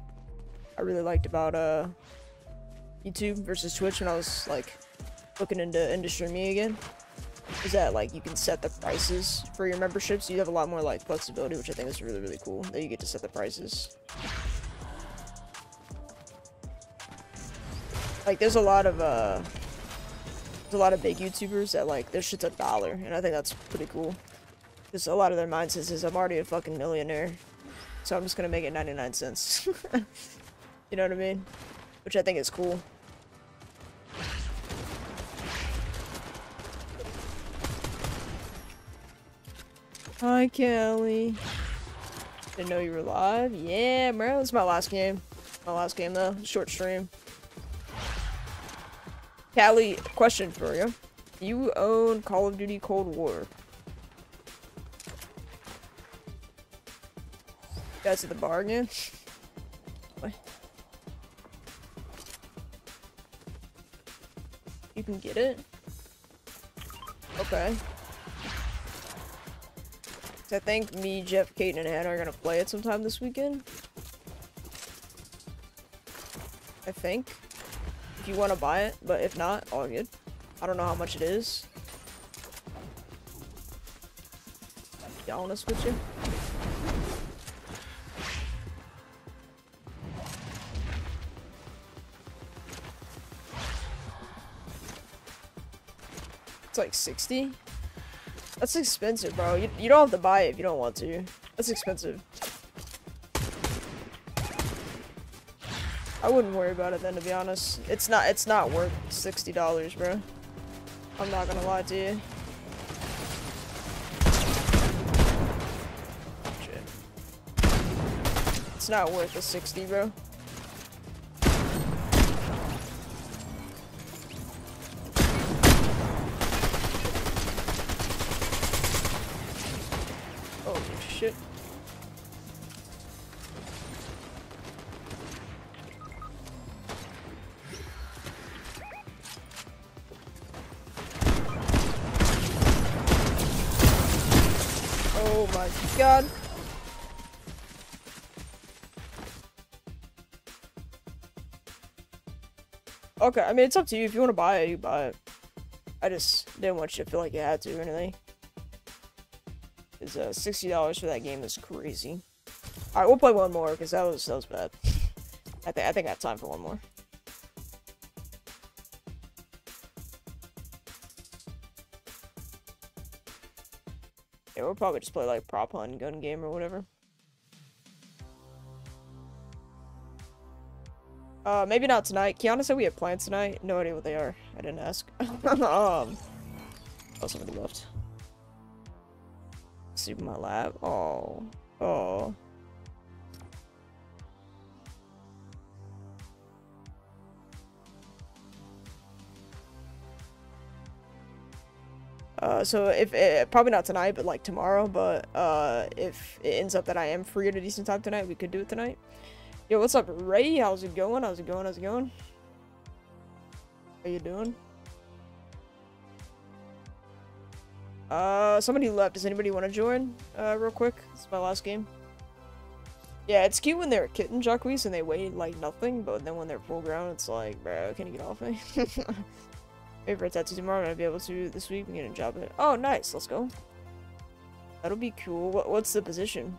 I really liked about uh, YouTube versus Twitch when I was like looking into industry me again is that like you can set the prices for your memberships. You have a lot more like flexibility, which I think is really really cool. That you get to set the prices. Like there's a lot of uh there's a lot of big YouTubers that like their shit's a dollar, and I think that's pretty cool. Because a lot of their mindset is I'm already a fucking millionaire, so I'm just gonna make it 99 cents. [laughs] you know what I mean? Which I think is cool. Hi, Kelly. Didn't know you were live. Yeah, bro. It's my last game. My last game, though. Short stream. Callie, question for you. You own Call of Duty Cold War. At the bar again? What? You can get it? Okay. I think me, Jeff, Kate, and Hannah are gonna play it sometime this weekend. I think. If you want to buy it, but if not, all good. I don't know how much it is. Be honest with you. It's like 60? That's expensive, bro. You, you don't have to buy it if you don't want to. That's expensive. I wouldn't worry about it then, to be honest. It's not, it's not worth $60, bro. I'm not gonna lie to you. Shit. It's not worth the 60, bro. Okay, I mean, it's up to you. If you want to buy it, you buy it. I just didn't want you to feel like you had to or anything. Because uh, $60 for that game is crazy. Alright, we'll play one more, because that was, that was bad. I, th I think I have time for one more. Yeah, we'll probably just play like prop hunt gun game or whatever. Uh, maybe not tonight. Kiana said we have plans tonight. No idea what they are. I didn't ask. [laughs] um, oh, somebody left. Sleep in my lab. Oh, oh. Uh, so if it, eh, probably not tonight, but like tomorrow. But uh, if it ends up that I am free at a decent time tonight, we could do it tonight. Yo, what's up, Ray? How's it going? How's it going? How's it going? How you doing? Uh, somebody left. Does anybody want to join? Uh, real quick. This is my last game. Yeah, it's cute when they're kitten Jacques and they weigh like nothing, but then when they're full grown, it's like, bro, can you get off me? Maybe for a tattoo tomorrow, I'm gonna be able to this week. I'm gonna job it. Oh, nice. Let's go. That'll be cool. What, what's the position?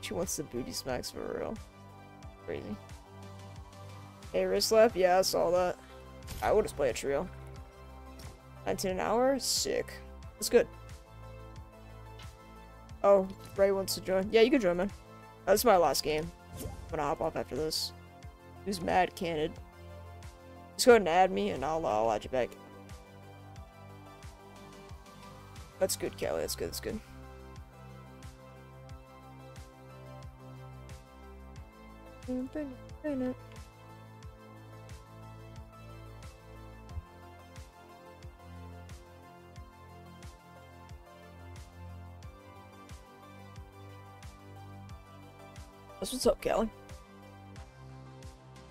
She wants the booty smacks for real. Crazy. Hey, wrist left? Yeah, I saw that. I would just play a trio. 19 an hour? Sick. That's good. Oh, Ray wants to join. Yeah, you can join, man. That's my last game. I'm gonna hop off after this. Who's mad candid? Just go ahead and add me, and I'll, I'll add you back. That's good, Kelly. That's good. That's good. That's what's up, Kelly.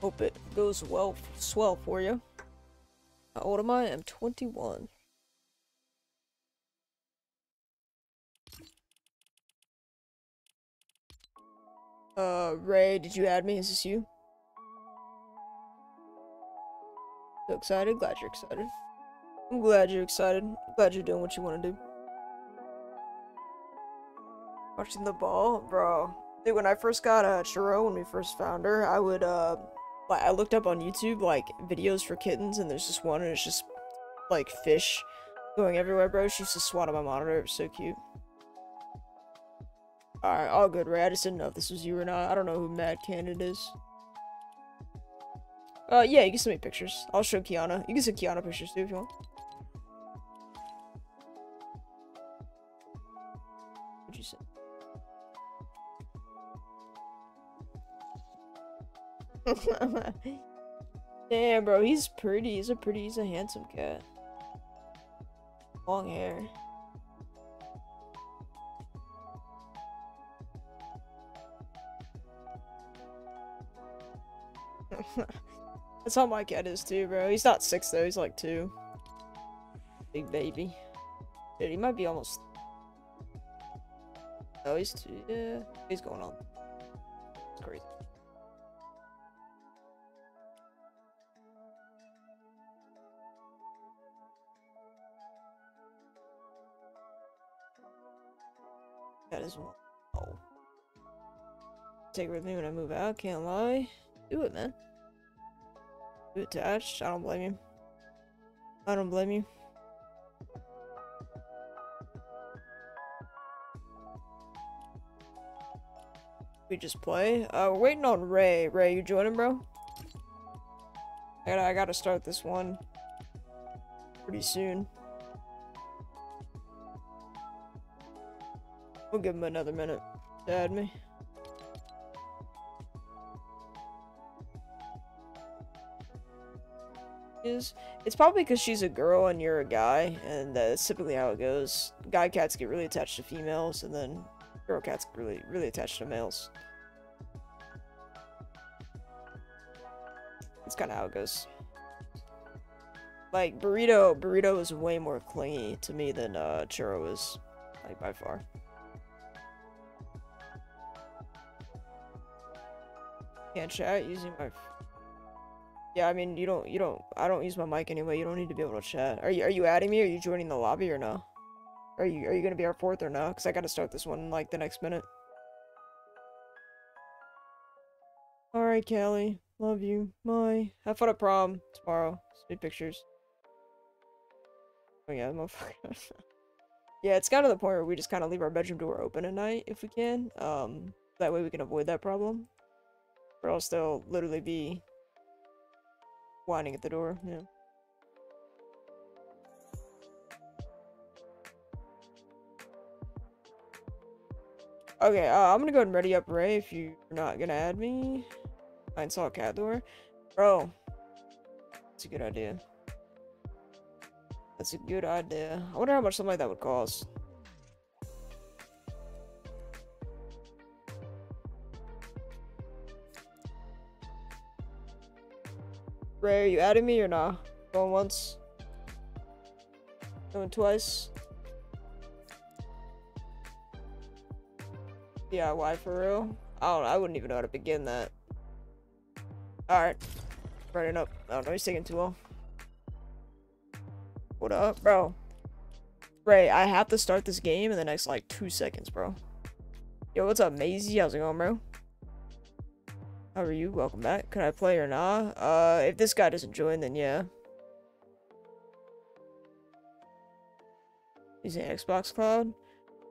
Hope it goes well, swell for you. How old am I? I'm 21. Uh, Ray, did you add me? Is this you? So excited? Glad you're excited. I'm glad you're excited. Glad you're doing what you want to do. Watching the ball, bro. Dude, when I first got uh, Churro, when we first found her, I would, uh, I looked up on YouTube, like, videos for kittens, and there's just one, and it's just, like, fish going everywhere, bro. She used to swat on my monitor. It was so cute. Alright, all good, Ray. I just didn't know if this was you or not. I don't know who Mad Candid is. Uh, yeah, you can send me pictures. I'll show Kiana. You can send Kiana pictures too if you want. What'd you say? [laughs] Damn, bro, he's pretty. He's a pretty, he's a handsome cat. Long hair. [laughs] That's how my cat is too, bro. He's not six though, he's like two. Big baby. Dude, he might be almost... Oh, he's two. Yeah, he's going on. It's crazy. That is one. Oh. Take with me when I move out, can't lie. Do it, man. Do it to attached. I don't blame you. I don't blame you. We just play. Uh, we're waiting on Ray. Ray, you joining, bro? I gotta, I gotta start this one pretty soon. We'll give him another minute to add me. Is it's probably because she's a girl and you're a guy, and that's typically how it goes. Guy cats get really attached to females, and then girl cats get really, really attached to males. That's kind of how it goes. Like burrito, burrito is way more clingy to me than uh, churro is, like by far. Can't chat using my. Yeah, I mean you don't you don't I don't use my mic anyway. You don't need to be able to chat. Are you are you adding me? Are you joining the lobby or no? Are you are you gonna be our fourth or no? Cause I gotta start this one in like the next minute. All right, Callie. Love you. Bye. Have fun at prom tomorrow. Sweet pictures. Oh yeah, [laughs] motherfucker. yeah, it's kind of the point where we just kind of leave our bedroom door open at night if we can. Um, that way we can avoid that problem. Or else they'll literally be whining at the door, yeah. Okay, uh, I'm gonna go and ready up Ray if you're not gonna add me. I saw a cat door. Bro, that's a good idea. That's a good idea. I wonder how much something like that would cost. Ray, are you adding me or not? Going once? Going twice? DIY for real? I don't I wouldn't even know how to begin that. Alright. Running up. Oh, I don't know, he's taking too long. What up, bro? Ray, I have to start this game in the next, like, two seconds, bro. Yo, what's up, Maisie? How's it going, bro? How are you? Welcome back. Can I play or not? Uh, if this guy doesn't join, then yeah. Using Xbox Cloud?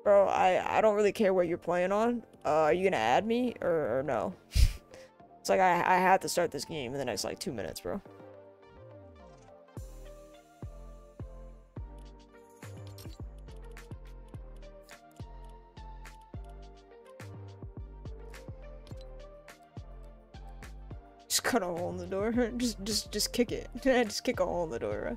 Bro, I, I don't really care what you're playing on. Uh, are you gonna add me or, or no? [laughs] it's like I, I have to start this game in the next like two minutes, bro. Just cut a hole in the door. [laughs] just just just kick it. [laughs] just kick a hole in the door?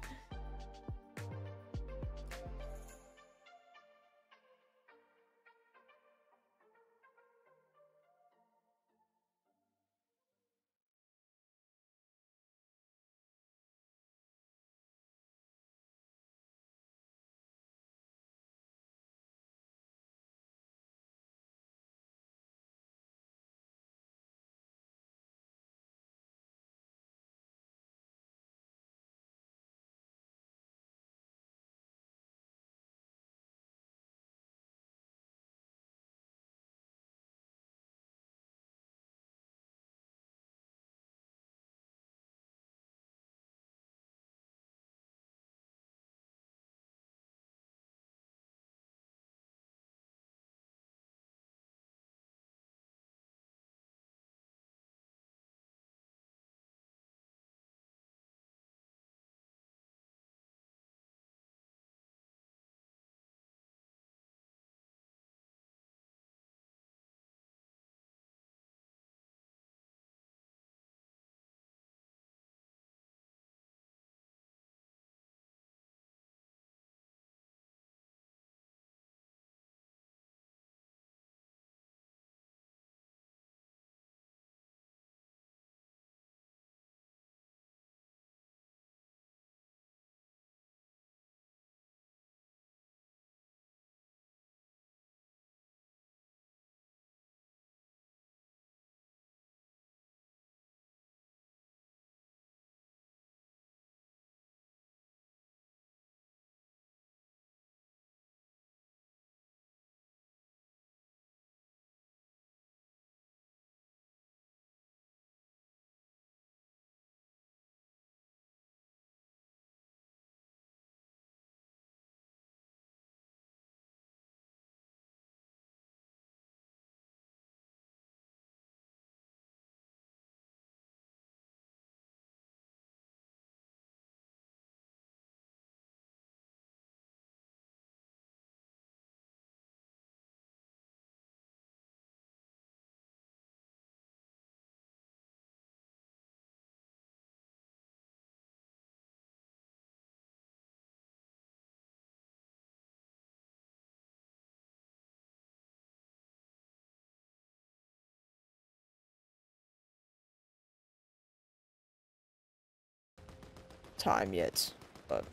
Time yet, but.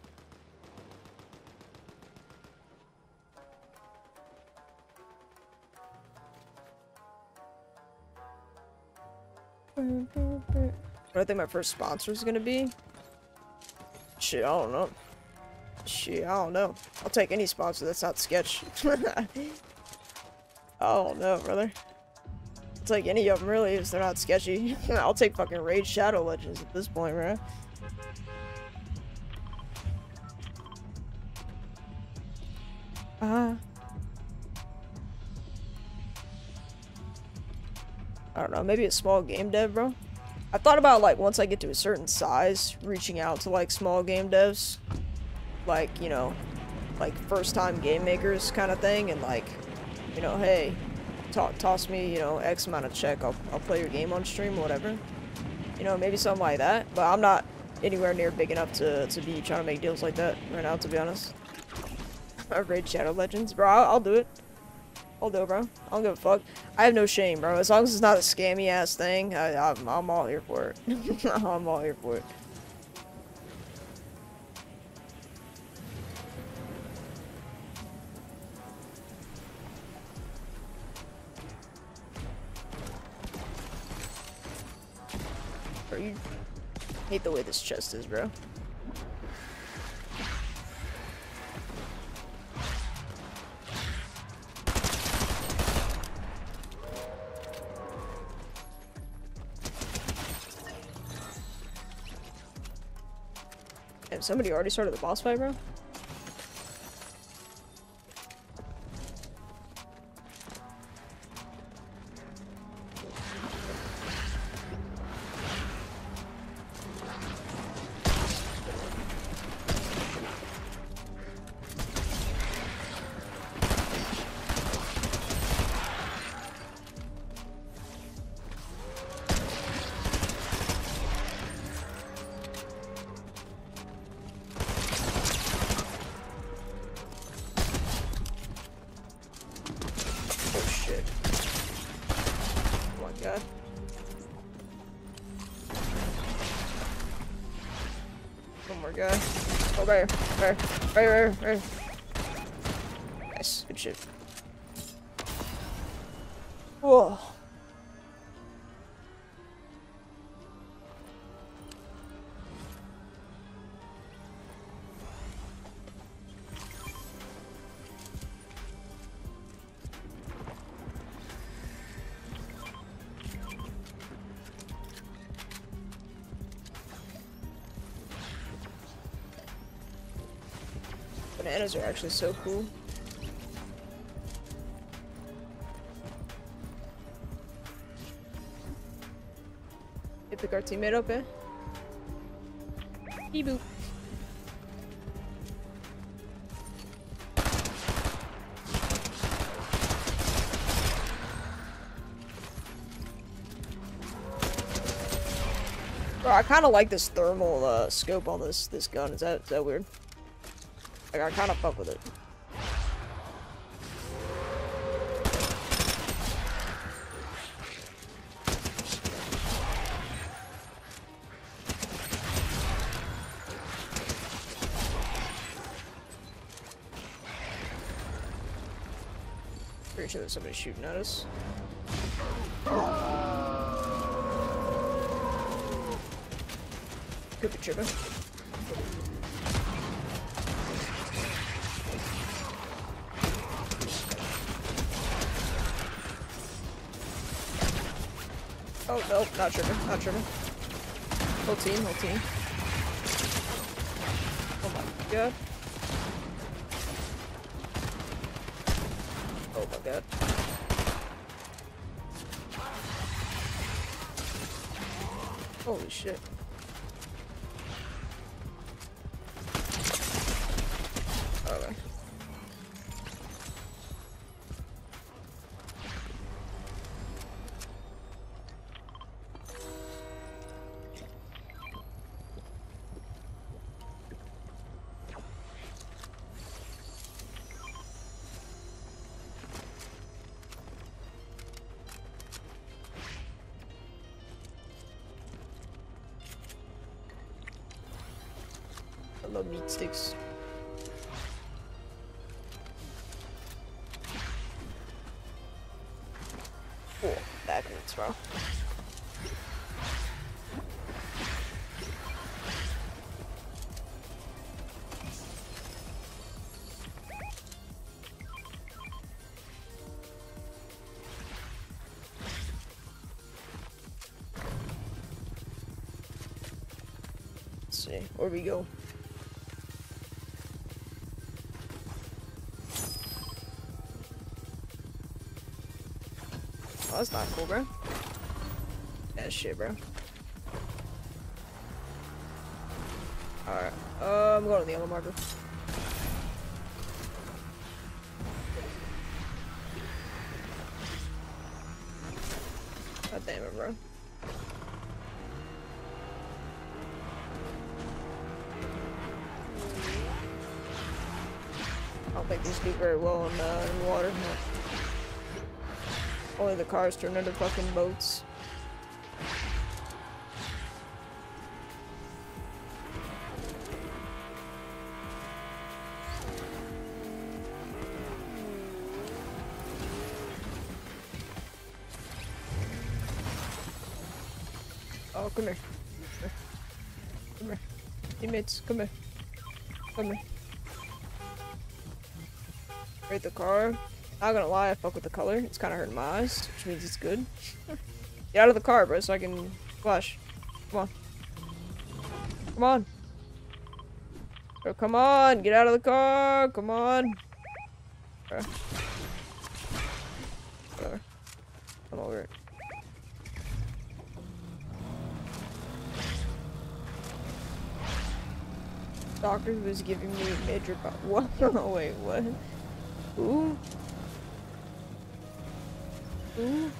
What I think my first sponsor is gonna be? Shit, I don't know. Shit, I don't know. I'll take any sponsor that's not sketch. [laughs] I don't know, brother. I'll take any of them, really, if they're not sketchy. [laughs] I'll take fucking Raid Shadow Legends at this point, bro. Uh-huh. I don't know, maybe a small game dev, bro. I thought about, like, once I get to a certain size, reaching out to, like, small game devs. Like, you know, like, first-time game makers kind of thing, and, like, you know, hey, toss me, you know, X amount of check, I'll, I'll play your game on stream whatever. You know, maybe something like that, but I'm not anywhere near big enough to, to be trying to make deals like that right now, to be honest. Raid Shadow Legends, bro, I'll, I'll do it. I'll do it, bro. I don't give a fuck. I have no shame, bro. As long as it's not a scammy ass thing, I, I'm, I'm all here for it. [laughs] I'm all here for it. You hate the way this chest is, bro. Somebody already started the boss fight, bro? Right, Bananas are actually so cool. You pick our teammate up, eh? Boop. Bro, I kind of like this thermal uh, scope on this this gun. Is that is that weird? Like I kind of fuck with it. Pretty sure there's somebody shooting at us. Could be tripping. Oh, no, not tripping, not tripping. Whole team, whole team. Oh my god. Oh my god. Holy shit. Where we go? Oh, that's not cool, bro. That shit, bro. Alright, uh, I'm going to the yellow marker. Cars turn into fucking boats. Oh, come here. Come here. Teammates, come here. Come here. Rate the car. Not gonna lie, I fuck with the color. It's kind of hurting my eyes, which means it's good. Get out of the car, bro, so I can flash. Come on. Come on. Bro, come on. Get out of the car. Come on. Bro. Whatever. I'm over it. Doctor was giving me major. [laughs] What? Wait, what? Ooh. Oh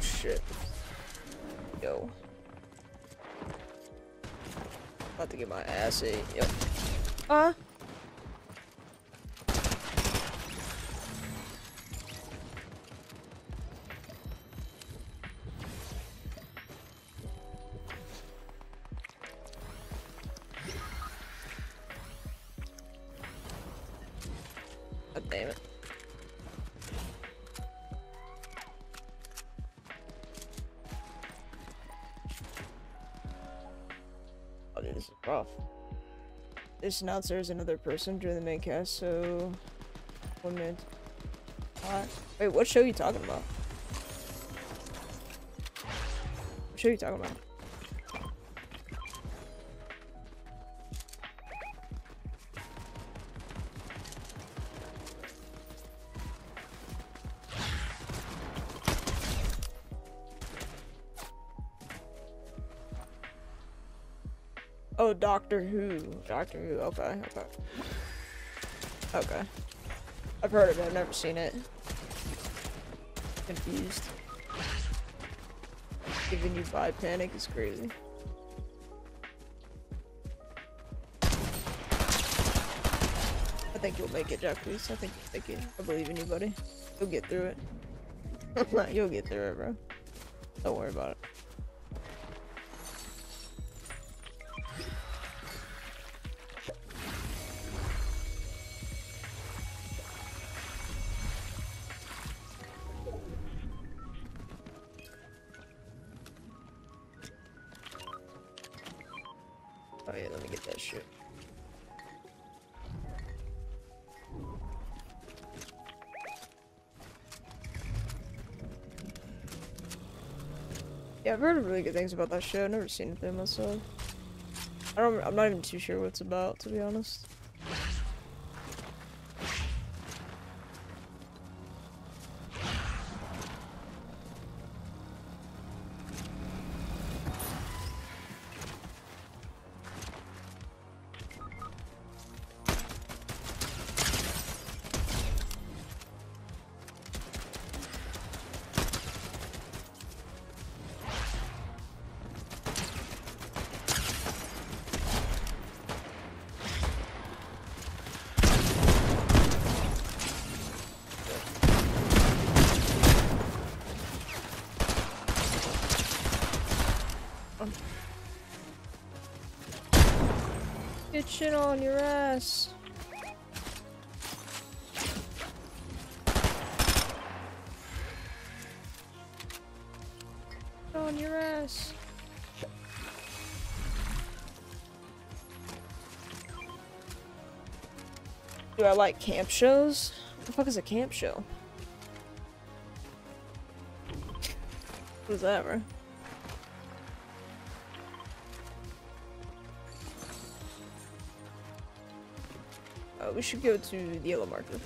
shit. Yo. About to get my ass ate. Yep. This announcer is another person during the main cast, so one minute. Wait, what show are you talking about? What show are you talking about? Oh, Doctor Who. Doctor Who. Okay. Okay. Okay. I've heard of it. I've never seen it. Confused. Giving you vibe panic is crazy. I think you'll make it, Jacques. I think you'll make it. I believe in you, buddy. You'll get through it. [laughs] you'll get through it, bro. Don't worry about it. Heard really good things about that show. I've never seen it there myself. I don't. I'm not even too sure what it's about, to be honest. I like camp shows? What the fuck is a camp show? What is that, bro? Uh, we should go to the yellow marker.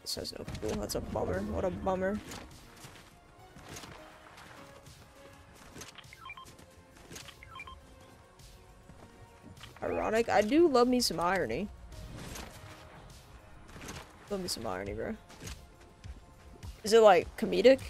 This has no cool. That's a bummer. What a bummer. Ironic. I do love me some irony. Love me some irony, bro. Is it like comedic?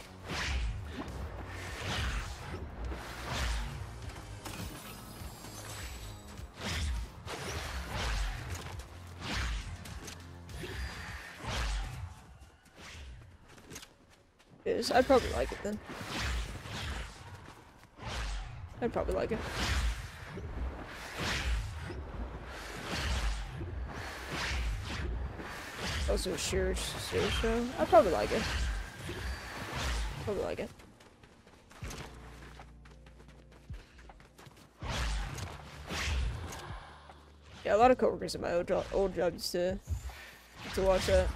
Is I'd probably like it then. I'd probably like it. Also, sure, sure show. I'd probably like it. Probably like it. Yeah, a lot of coworkers at my old job, old job used to to watch that.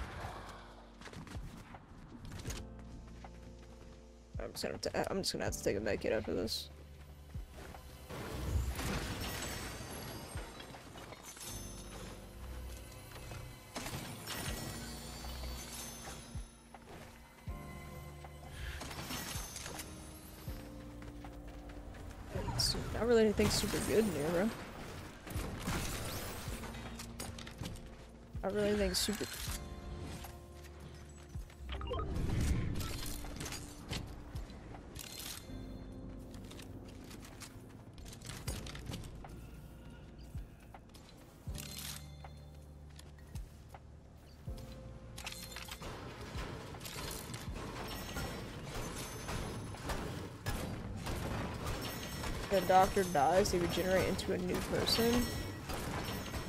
I'm just gonna I'm just gonna have to take a med kit after this. Anything super good in here, bro. Not really anything super. Doctor dies, they regenerate into a new person.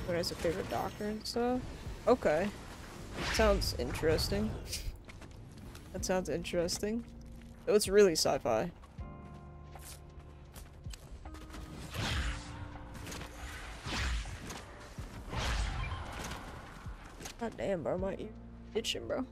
Who has a favorite doctor and stuff? Okay. Sounds interesting. [laughs] That sounds interesting. Oh, it's really sci-fi. God damn, bro, my ear itching, bro.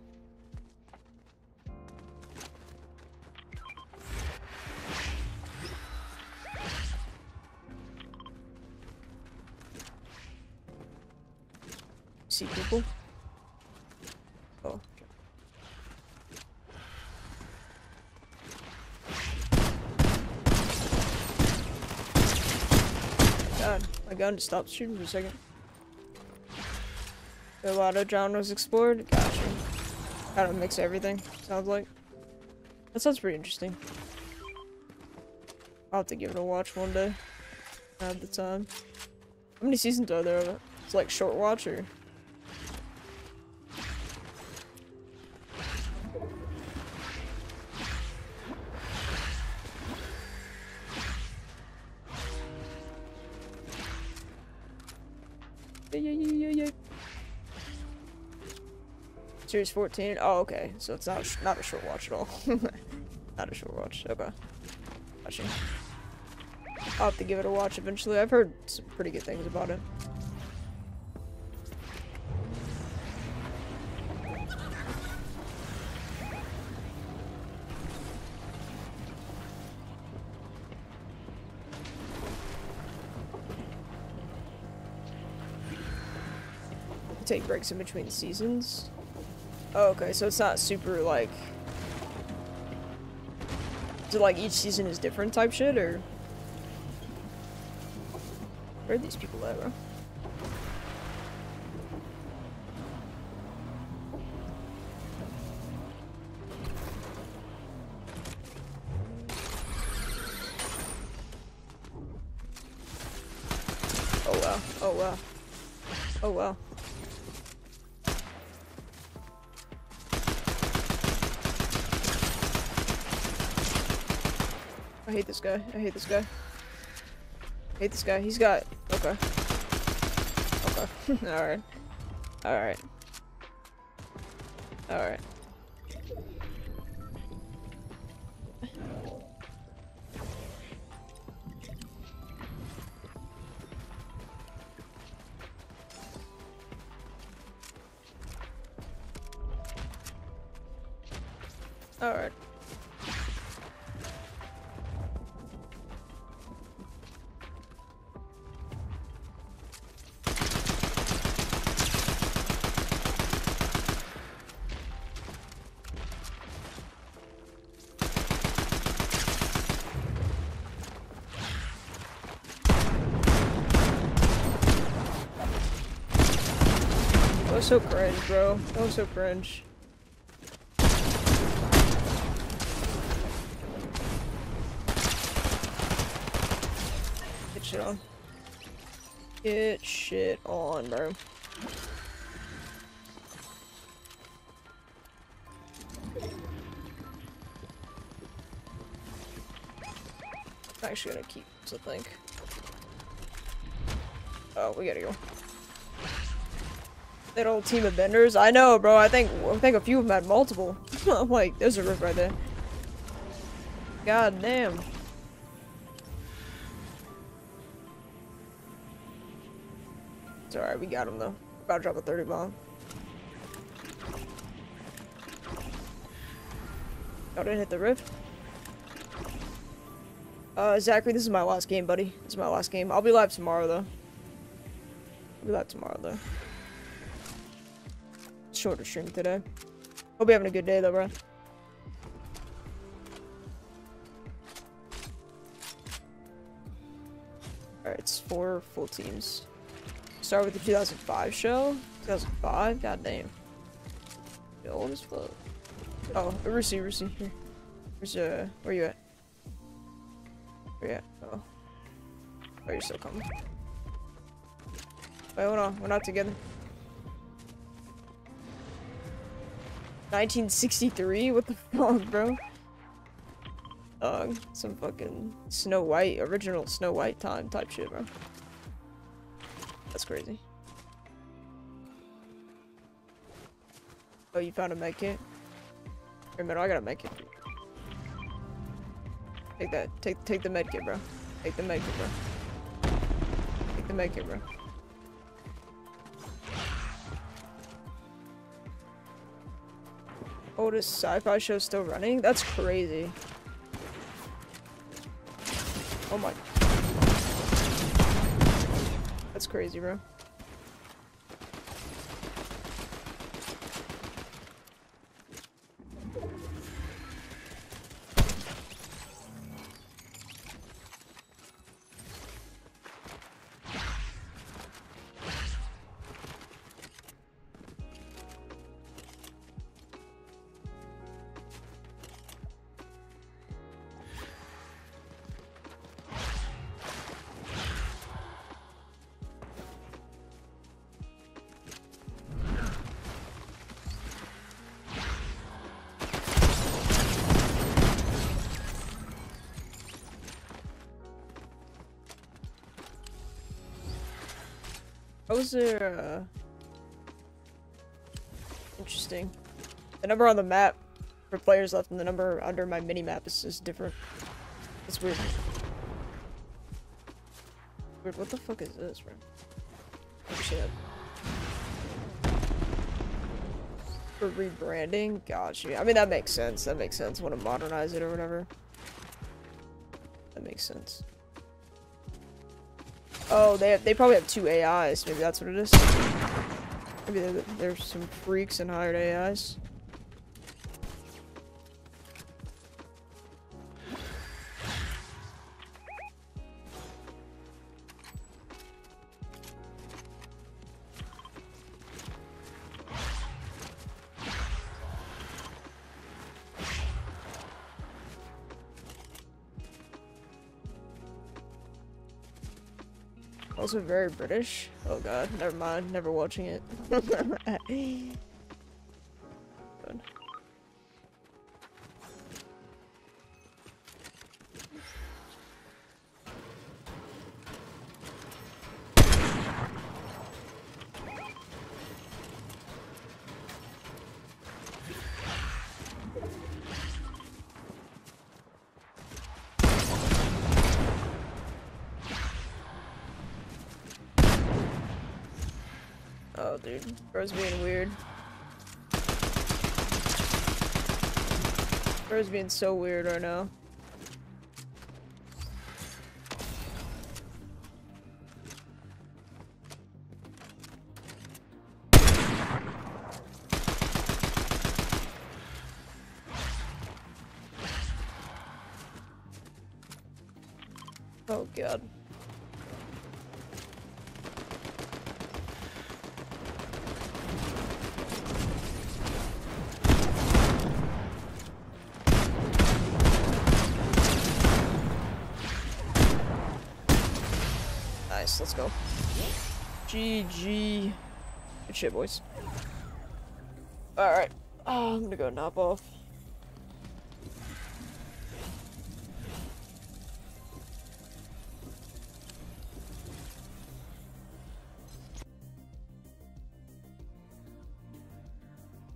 My gun to stop shooting for a second. A lot of genres explored. Gotcha. Kind of mix everything. Sounds like. That sounds pretty interesting. I'll have to give it a watch one day. I have the time. How many seasons are there of it? It's like short watch or? Series 14? Oh, okay. So it's not not a short watch at all. [laughs] not a short watch. Okay. Gotcha. I'll have to give it a watch eventually. I've heard some pretty good things about it. Take breaks in between seasons. Oh, okay, so it's not super like. Like each season is different type shit or? Where are these people at, bro? Guy. I hate this guy. I hate this guy. He's got. Okay. Okay. [laughs] Alright. Alright. Alright. Was so cringe, bro. That was so cringe. Get shit on. Get shit on, bro. I'm actually gonna keep I think. Oh, we gotta go. That old team of benders. I know, bro. I think I think a few of them had multiple. [laughs] Like, there's a rip right there. God damn. It's alright, we got him though. About to drop a 30 bomb. Oh, didn't hit the rift. Uh, Zachary, this is my last game, buddy. This is my last game. I'll be live tomorrow, though. I'll be live tomorrow, though. Shorter stream today. Hope you're having a good day, though, bro. Alright, it's four full teams. Start with the 2005 show? 2005? God damn. The old as fuck. Oh, Rusi, Rusi, here. Where's, uh, where you at? Where you at? Oh. Oh, you're still coming. Wait, hold on, we're not together. 1963? What the [laughs] fuck, bro? Uh, some fucking Snow White, original Snow White time type shit, bro. That's crazy. Oh, you found a med kit? Minute, I got a med kit. Take that. Take take the med kit, bro. Take the med kit, bro. Take the med kit, bro. Oldest sci-fi show still running? That's crazy. Oh my. That's crazy, bro. There, uh... Interesting. The number on the map for players left and the number under my mini-map is, is different. It's weird. Weird, what the fuck is this, bro? Oh shit. For rebranding? Gotcha. I mean, that makes sense. That makes sense. Want to modernize it or whatever. That makes sense. Oh, they have, they probably have two AIs. Maybe that's what it is. Maybe there- there's some freaks and hired AIs. Also very British. Oh god, never mind. Never watching it. [laughs] Bro's being so weird right now. Shit, boys. Alright. Oh, I'm gonna go nap off.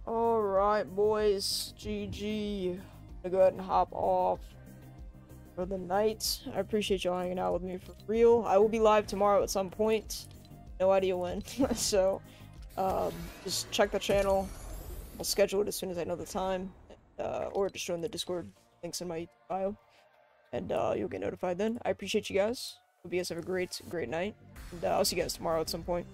Alright, boys. GG. gonna go ahead and hop off for the night. I appreciate y'all hanging out with me for real. I will be live tomorrow at some point. No idea when. [laughs] so, um, just check the channel. I'll schedule it as soon as I know the time. Uh, or just join the Discord. Links in my bio. And uh, you'll get notified then. I appreciate you guys. Hope you guys have a great, great night. And uh, I'll see you guys tomorrow at some point.